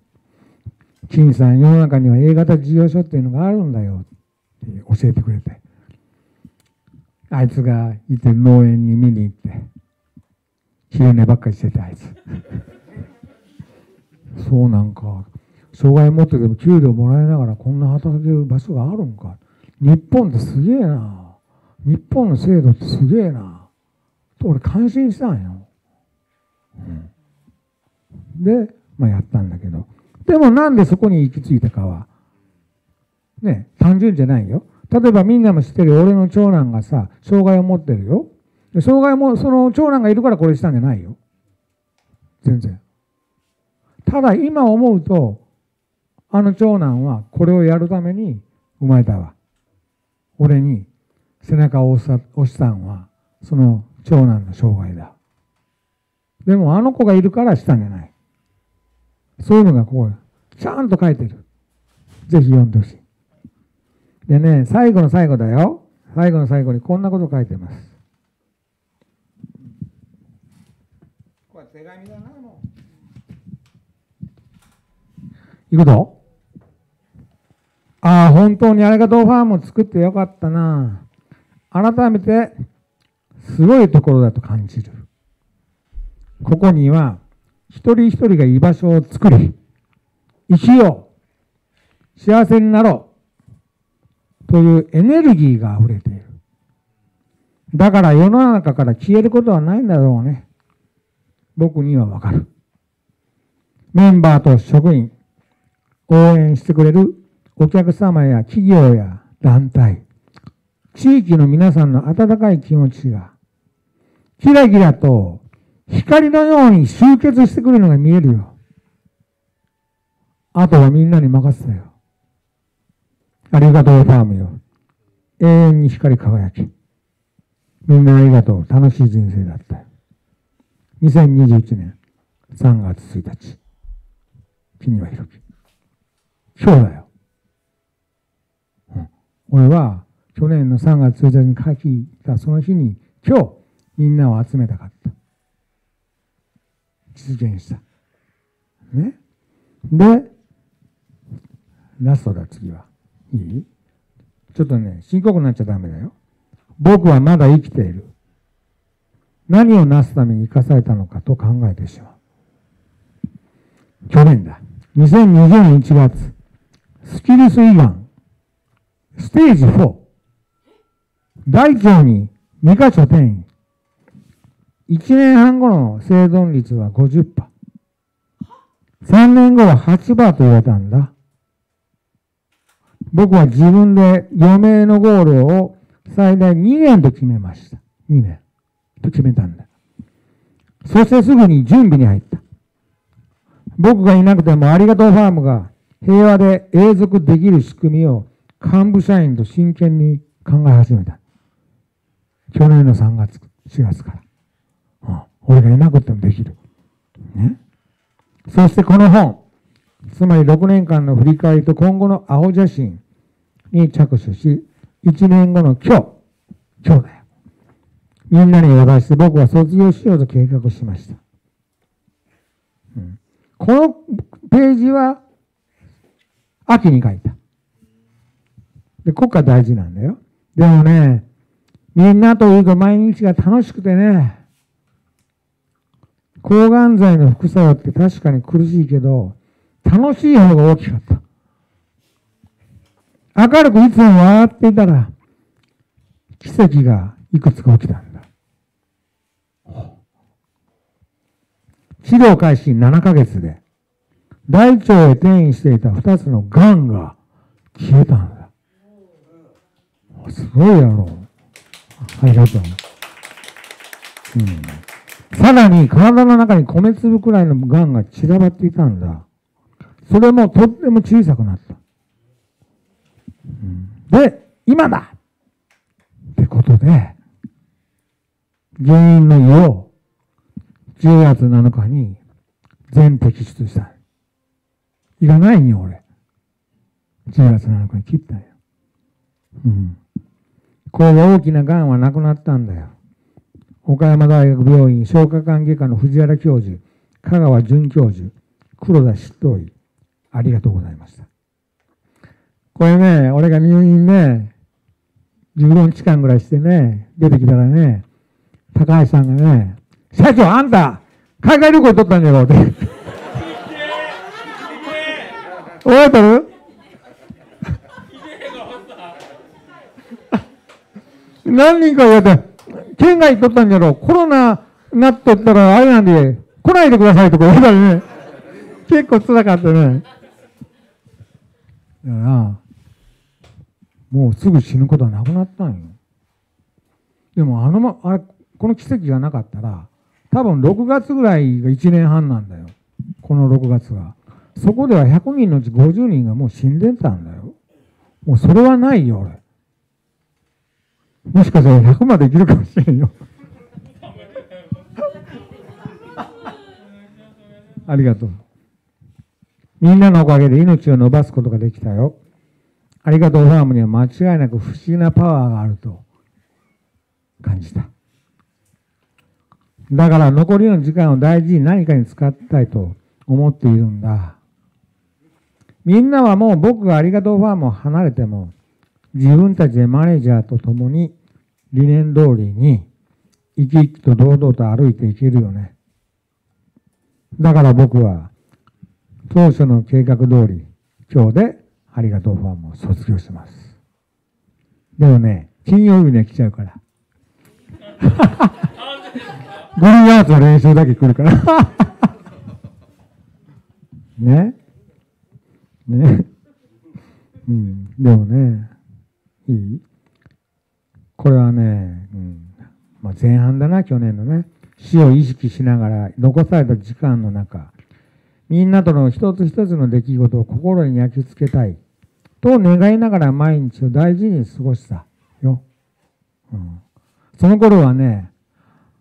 金さん、世の中には A 型事業所っていうのがあるんだよって教えてくれて、あいつがいて農園に見に行って、昼寝ばっかりしてて、あいつ。そうなんか、障害持ってても給料もらいながらこんな働ける場所があるんか。日本ってすげえな。日本の制度ってすげえな。と俺感心したんよ。うんで、まあやったんだけど。でもなんでそこに行き着いたかは、ね、単純じゃないよ。例えばみんなも知ってる俺の長男がさ、障害を持ってるよ。障害も、その長男がいるからこれしたんじゃないよ。全然。ただ今思うと、あの長男はこれをやるために生まれたわ。俺に背中を押した押したんは、その長男の障害だ。でもあの子がいるからしたんじゃない。そういうのがこう、ちゃんと書いてる。ぜひ読んでほしい。でね、最後の最後だよ。最後の最後にこんなこと書いてます。これ手紙だな、もいくぞ。ああ、本当にありがとうファームを作ってよかったな。改めて、すごいところだと感じる。ここには、一人一人が居場所を作り、生きよう。幸せになろう。というエネルギーが溢れている。だから世の中から消えることはないんだろうね。僕にはわかる。メンバーと職員、応援してくれるお客様や企業や団体、地域の皆さんの温かい気持ちが、キラキラと光のように集結してくるのが見えるよ。あとはみんなに任せたよ。ありがとうファームよ。永遠に光り輝き。みんなありがとう。楽しい人生だったよ。2021年3月1日。君はひろき。今日だよ。俺は去年の3月1日に書いたその日に今日みんなを集めたかった。実現した。ね。で、ラストだ次は。いい？ちょっとね、深刻になっちゃダメだよ。僕はまだ生きている。何をなすために生かされたのかと考えてしまう。去年だ。2020年1月、スキルス胃がん、ステージ4、大腸に2箇所転移。1年半後の生存率は50%。3年後は8%と言われたんだ。僕は自分で余命のゴールを最大2年と決めました。2年と決めたんだ。そしてすぐに準備に入った。僕がいなくてもありがとうファームが平和で永続できる仕組みを幹部社員と真剣に考え始めた。去年の3月、4月から。うん俺がいなくてもできる。ね。そしてこの本、つまり6年間の振り返りと今後の青写真に着手し、1年後の今日、今日だよ。みんなに渡して僕は卒業しようと計画しました。うんこのページは秋に書いた。で、ここが大事なんだよ。でもね、みんなといると毎日が楽しくてね、抗がん剤の副作用って確かに苦しいけど、楽しい方が大きかった。明るくいつも笑っていたら、奇跡がいくつか起きたんだ。治療開始7ヶ月で、大腸へ転移していた2つの癌が消えたんだ。すごいやろ。ありがとう。うん。さらに体の中に米粒くらいの癌が散らばっていたんだ。それもとっても小さくなった。うんで、今だってことで、原因の胃を10月7日に全摘出した。胃がないんよ、俺。10月7日に切ったんよ。うん。こういう大きな癌はなくなったんだよ。岡山大学病院消化管外科の藤原教授、香川准教授、黒田執刀医、ありがとうございました。これね、俺が入院ね、14時間ぐらいしてね、出てきたらね、高橋さんがね、社長あんた、海外旅行取ったんじゃろって。覚えてる？何人か言われて、県外取っとったんじゃろコロナなっとったらあれなんで、来ないでくださいとか言われたらね、結構辛かったね。だから、もうすぐ死ぬことはなくなったんよ。でもあのま、あれ、この奇跡がなかったら、多分6月ぐらいが1年半なんだよ。この6月が。そこでは100人のうち50人がもう死んでたんだよ。もうそれはないよ、俺。もしかしたら100まで生きるかもしれんよ。ありがとう。みんなのおかげで命を伸ばすことができたよ。ありがとうファームには間違いなく不思議なパワーがあると感じた。だから残りの時間を大事に何かに使いたいと思っているんだ。みんなはもう僕がありがとうファームを離れても自分たちでマネージャーと共に理念通りに生き生きと堂々と歩いていけるよね。だから僕は当初の計画通り今日でありがとうファームを卒業します。でもね、金曜日には来ちゃうから。グリーンアーツの練習だけ来るから。ね？ね？うん。でもね、いい？これはね、うん。まあ、前半だな、去年のね。死を意識しながら、残された時間の中、みんなとの一つ一つの出来事を心に焼き付けたい。と願いながら毎日を大事に過ごしたよ。うん、その頃はね、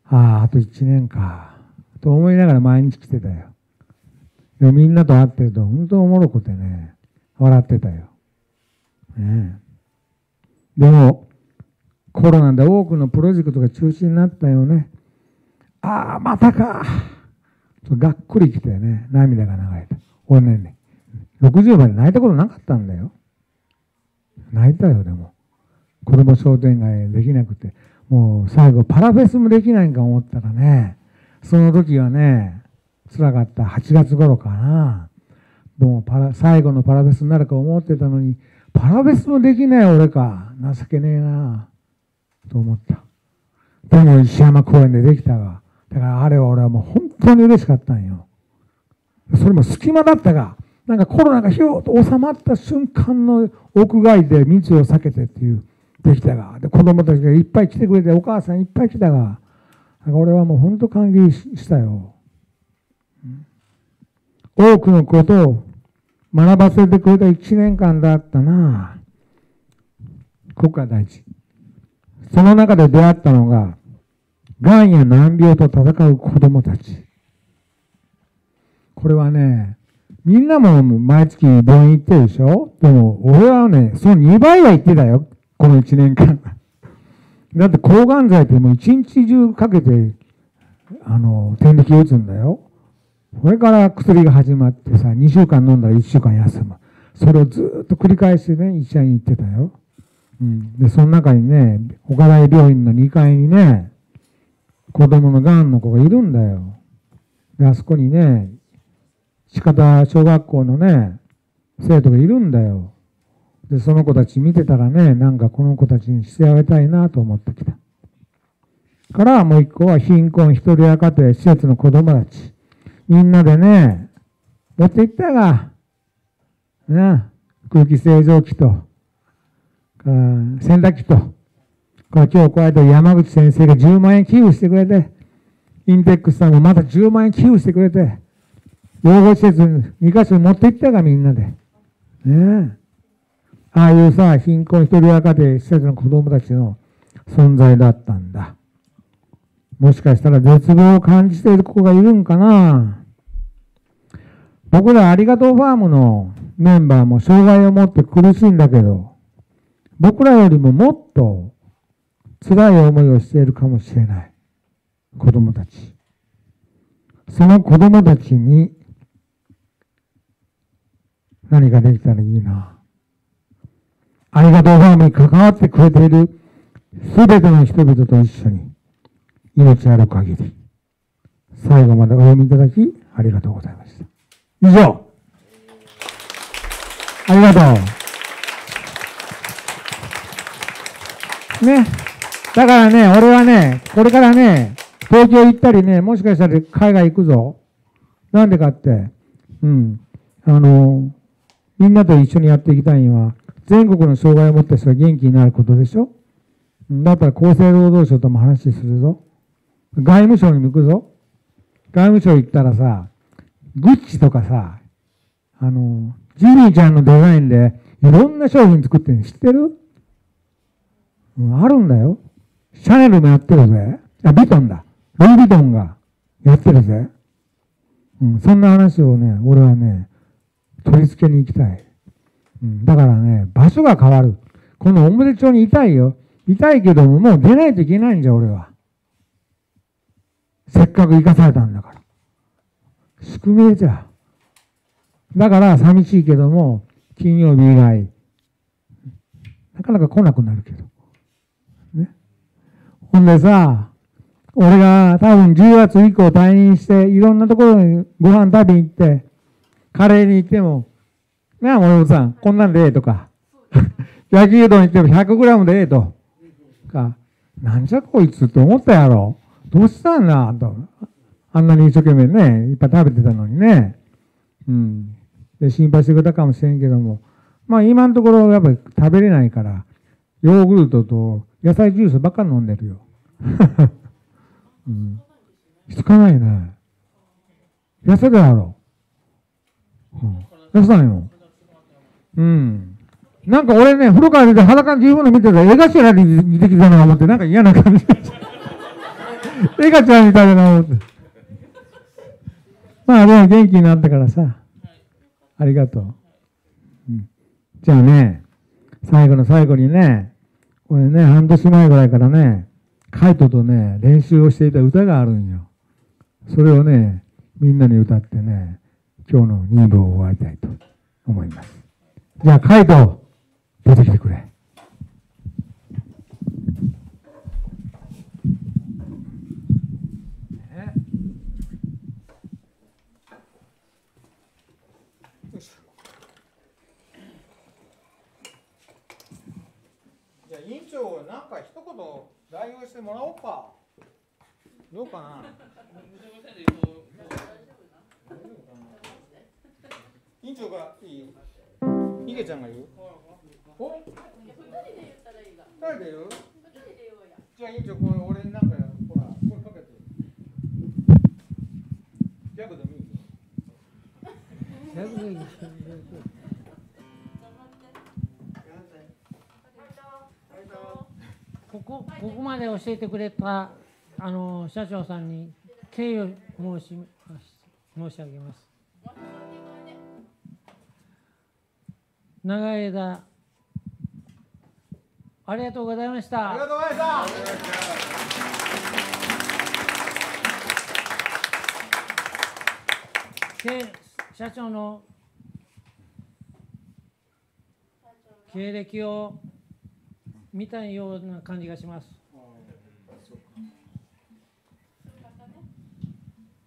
ああ、あと一年か。と思いながら毎日来てたよ。でみんなと会ってると本当おもろくてね、笑ってたよ。ねでも、コロナで多くのプロジェクトが中止になったよね。ああ、またか。とがっくりきてね、涙が流れた。俺ね、60まで泣いたことなかったんだよ。泣いたよ、でも。子供商店街できなくて。もう最後パラフェスもできないんか思ったらね、その時はね、辛かった8月頃かな。もうパラ最後のパラフェスになるか思ってたのに、パラフェスもできない俺か。情けねえな。と思った。でも石山公園でできたが。だからあれは俺はもう本当に嬉しかったんよ。それも隙間だったが、なんかコロナがひょっと収まった瞬間の屋外で密を避けてっていう、できたが。で、子供たちがいっぱい来てくれて、お母さんいっぱい来たが。俺はもう本当感激したよ。多くのことを学ばせてくれた一年間だったな。ここが大事。その中で出会ったのが、癌や難病と戦う子供たち。これはね、みんなも毎月病院行ってるでしょ？でも、俺はね、その2倍は行ってたよ。この1年間。だって抗がん剤ってもう一日中かけて、あの、点滴打つんだよ。それから薬が始まってさ、2週間飲んだら1週間休む。それをずっと繰り返してね、医者に行ってたよ。うん。で、その中にね、岡大病院の2階にね、子供の癌の子がいるんだよ。で、あそこにね、鹿田小学校のね、生徒がいるんだよ。で、その子たち見てたらね、なんかこの子たちにしてあげたいなと思ってきた。からもう一個は貧困一人親家庭施設の子供たち。みんなでね、持って行ったが、ね、空気清浄機と、洗濯機と、これ今日こうやって山口先生が10万円寄付してくれて、インテックスさんもまた10万円寄付してくれて、養護施設に2カ所持って行ったがみんなで。ねああいうさ、貧困一人親家庭施設の子供たちの存在だったんだ。もしかしたら絶望を感じている子がいるんかな僕らありがとうファームのメンバーも障害を持って苦しいんだけど、僕らよりももっと辛い思いをしているかもしれない。子供たち。その子供たちに何かできたらいいな。ありがとうファームに関わってくれているすべての人々と一緒に命ある限り最後までお読みいただきありがとうございました。以上。ありがとう。ね。だからね、俺はね、これからね、東京行ったりね、もしかしたら海外行くぞ。なんでかって、うん。あの、みんなと一緒にやっていきたいのは、全国の障害を持った人が元気になることでしょだったら厚生労働省とも話するぞ。外務省にも行くぞ。外務省行ったらさ、グッチとかさ、あの、ジミーちゃんのデザインでいろんな商品作ってるの知ってる、あるんだよ。シャネルもやってるぜ。あ、ビトンだ。ルイ・ヴィトンがやってるぜ。うん、そんな話をね、俺はね、取り付けに行きたい。うん、だからね、場所が変わる。この表町にいたいよ。いたいけども、もう出ないといけないんじゃ、俺は。せっかく生かされたんだから。宿命じゃ。だから寂しいけども、金曜日以外、なかなか来なくなるけど。ほんでさ、俺が多分10月以降退任して、いろんなところにご飯食べに行って、カレーに行っても、なあ、森本さん、こんなんでええとか、焼きうどん行っても 100g でええとか、なんじゃこいつって思ったやろ。どうしたんだと。あんなに一生懸命ね、いっぱい食べてたのにね。うん。で、心配してくれたかもしれんけども、まあ今のところやっぱり食べれないから、ヨーグルトと野菜ジュースばっか飲んでるよ。うん。しつかないね。痩せたやろ。うん。痩せたんよ。うん。なんか俺ね、風呂から出て裸に十分の見てたら、絵頭に似てきたなと思って、なんか嫌な感じ。絵頭みたいだな思って。まあでも元気になったからさ、ありがとう。じゃあね、最後の最後にね、これね、半年前ぐらいからね、カイトとね、練習をしていた歌があるんよ。それをね、みんなに歌ってね、今日の任務を終わりたいと思います。じゃあ、カイト、出てきてくれ。じゃあ委員長なんか一言代表してもらおうか。どうかな。委員長がいい？いげちゃんが言う？お？二人で言うじゃあ委員長これ俺なんかほらこれかけて。ギャグでもいいここここまで教えてくれたあの社長さんに敬意を申し申し上げます。長い間ありがとうございました。ありがとうございましたけ社長の経歴を見たような感じがします。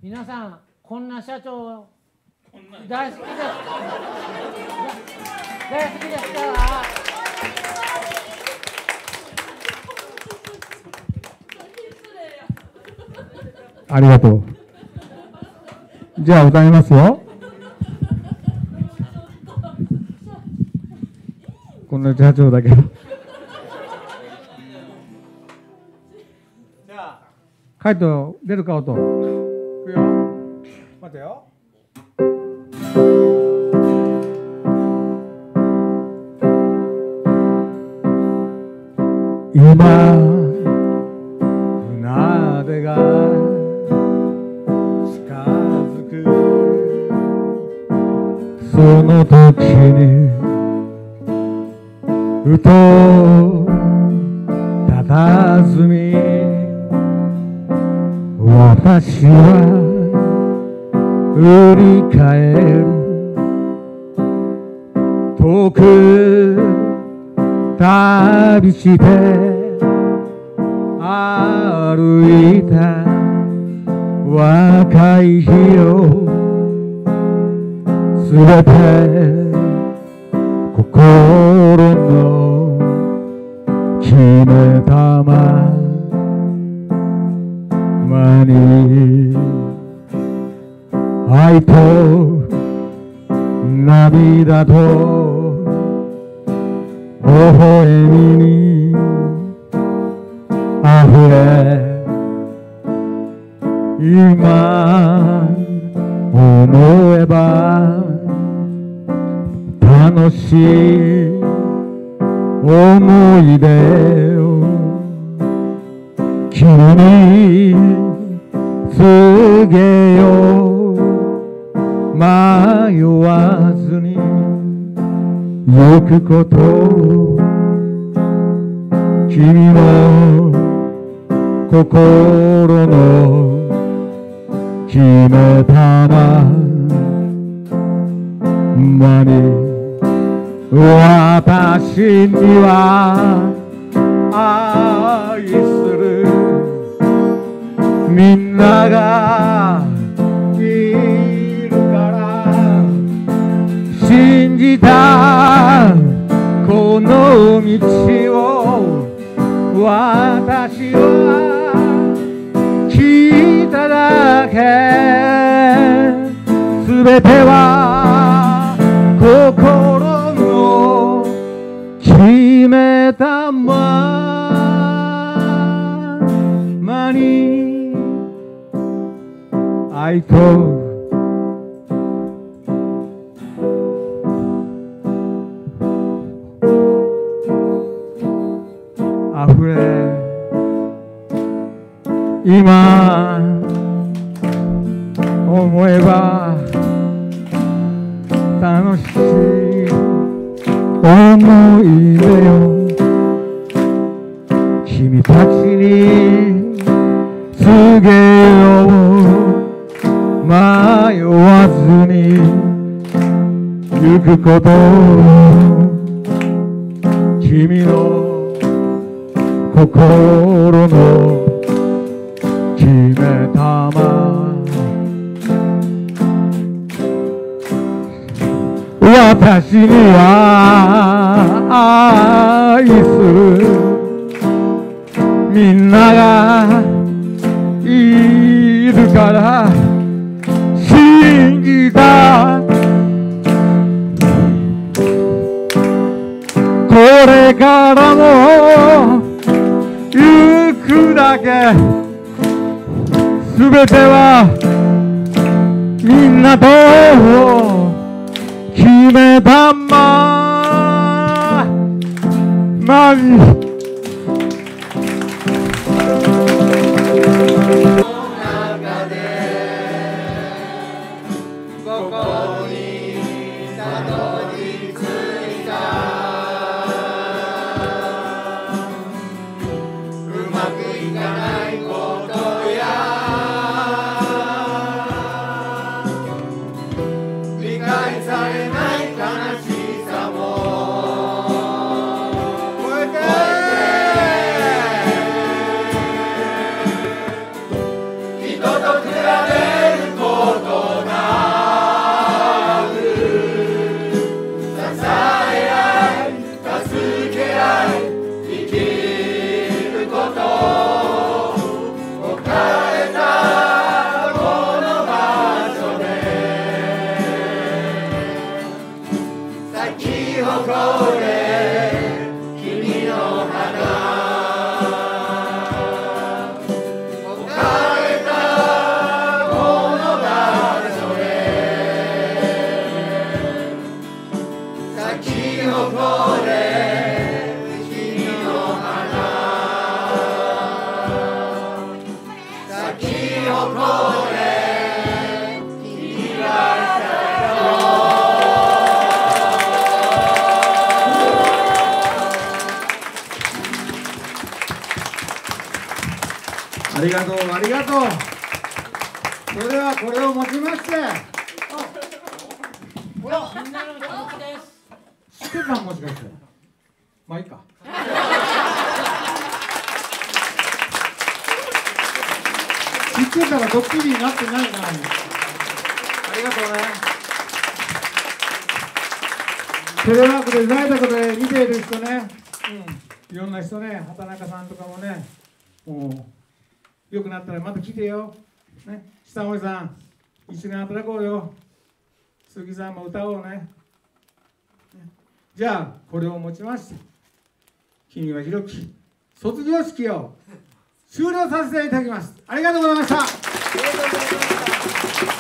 皆さん、こんな社長大好きです。大好きですかありがとう。じゃあ歌いますよ。こんな社長だけど。カイト出るか音。いくよ。待てよ。今船出が近づく。その時にふと佇み私は振り返る。遠く旅して歩いた若い日をすべて心の決めたまに愛と涙と微笑みに溢れ今思えば楽しい思い出を君に告げよ迷わずに。行くこと君の心の決めたままに私には愛する。みんながいるから信じたこの道を私は聞いただけ。すべては心の決めたままに愛と溢れ今思えば楽しい思い出よくこと。君の心の決めたま私には愛する。みんながいるから信じた。からも行くだけ。すべてはみんなと決めたまま。に来てよ、ね、下森さん一緒に働こうよ。鈴木さんも歌おうね。じゃあこれをもちまして君は広き卒業式を終了させていただきます。ありがとうございました。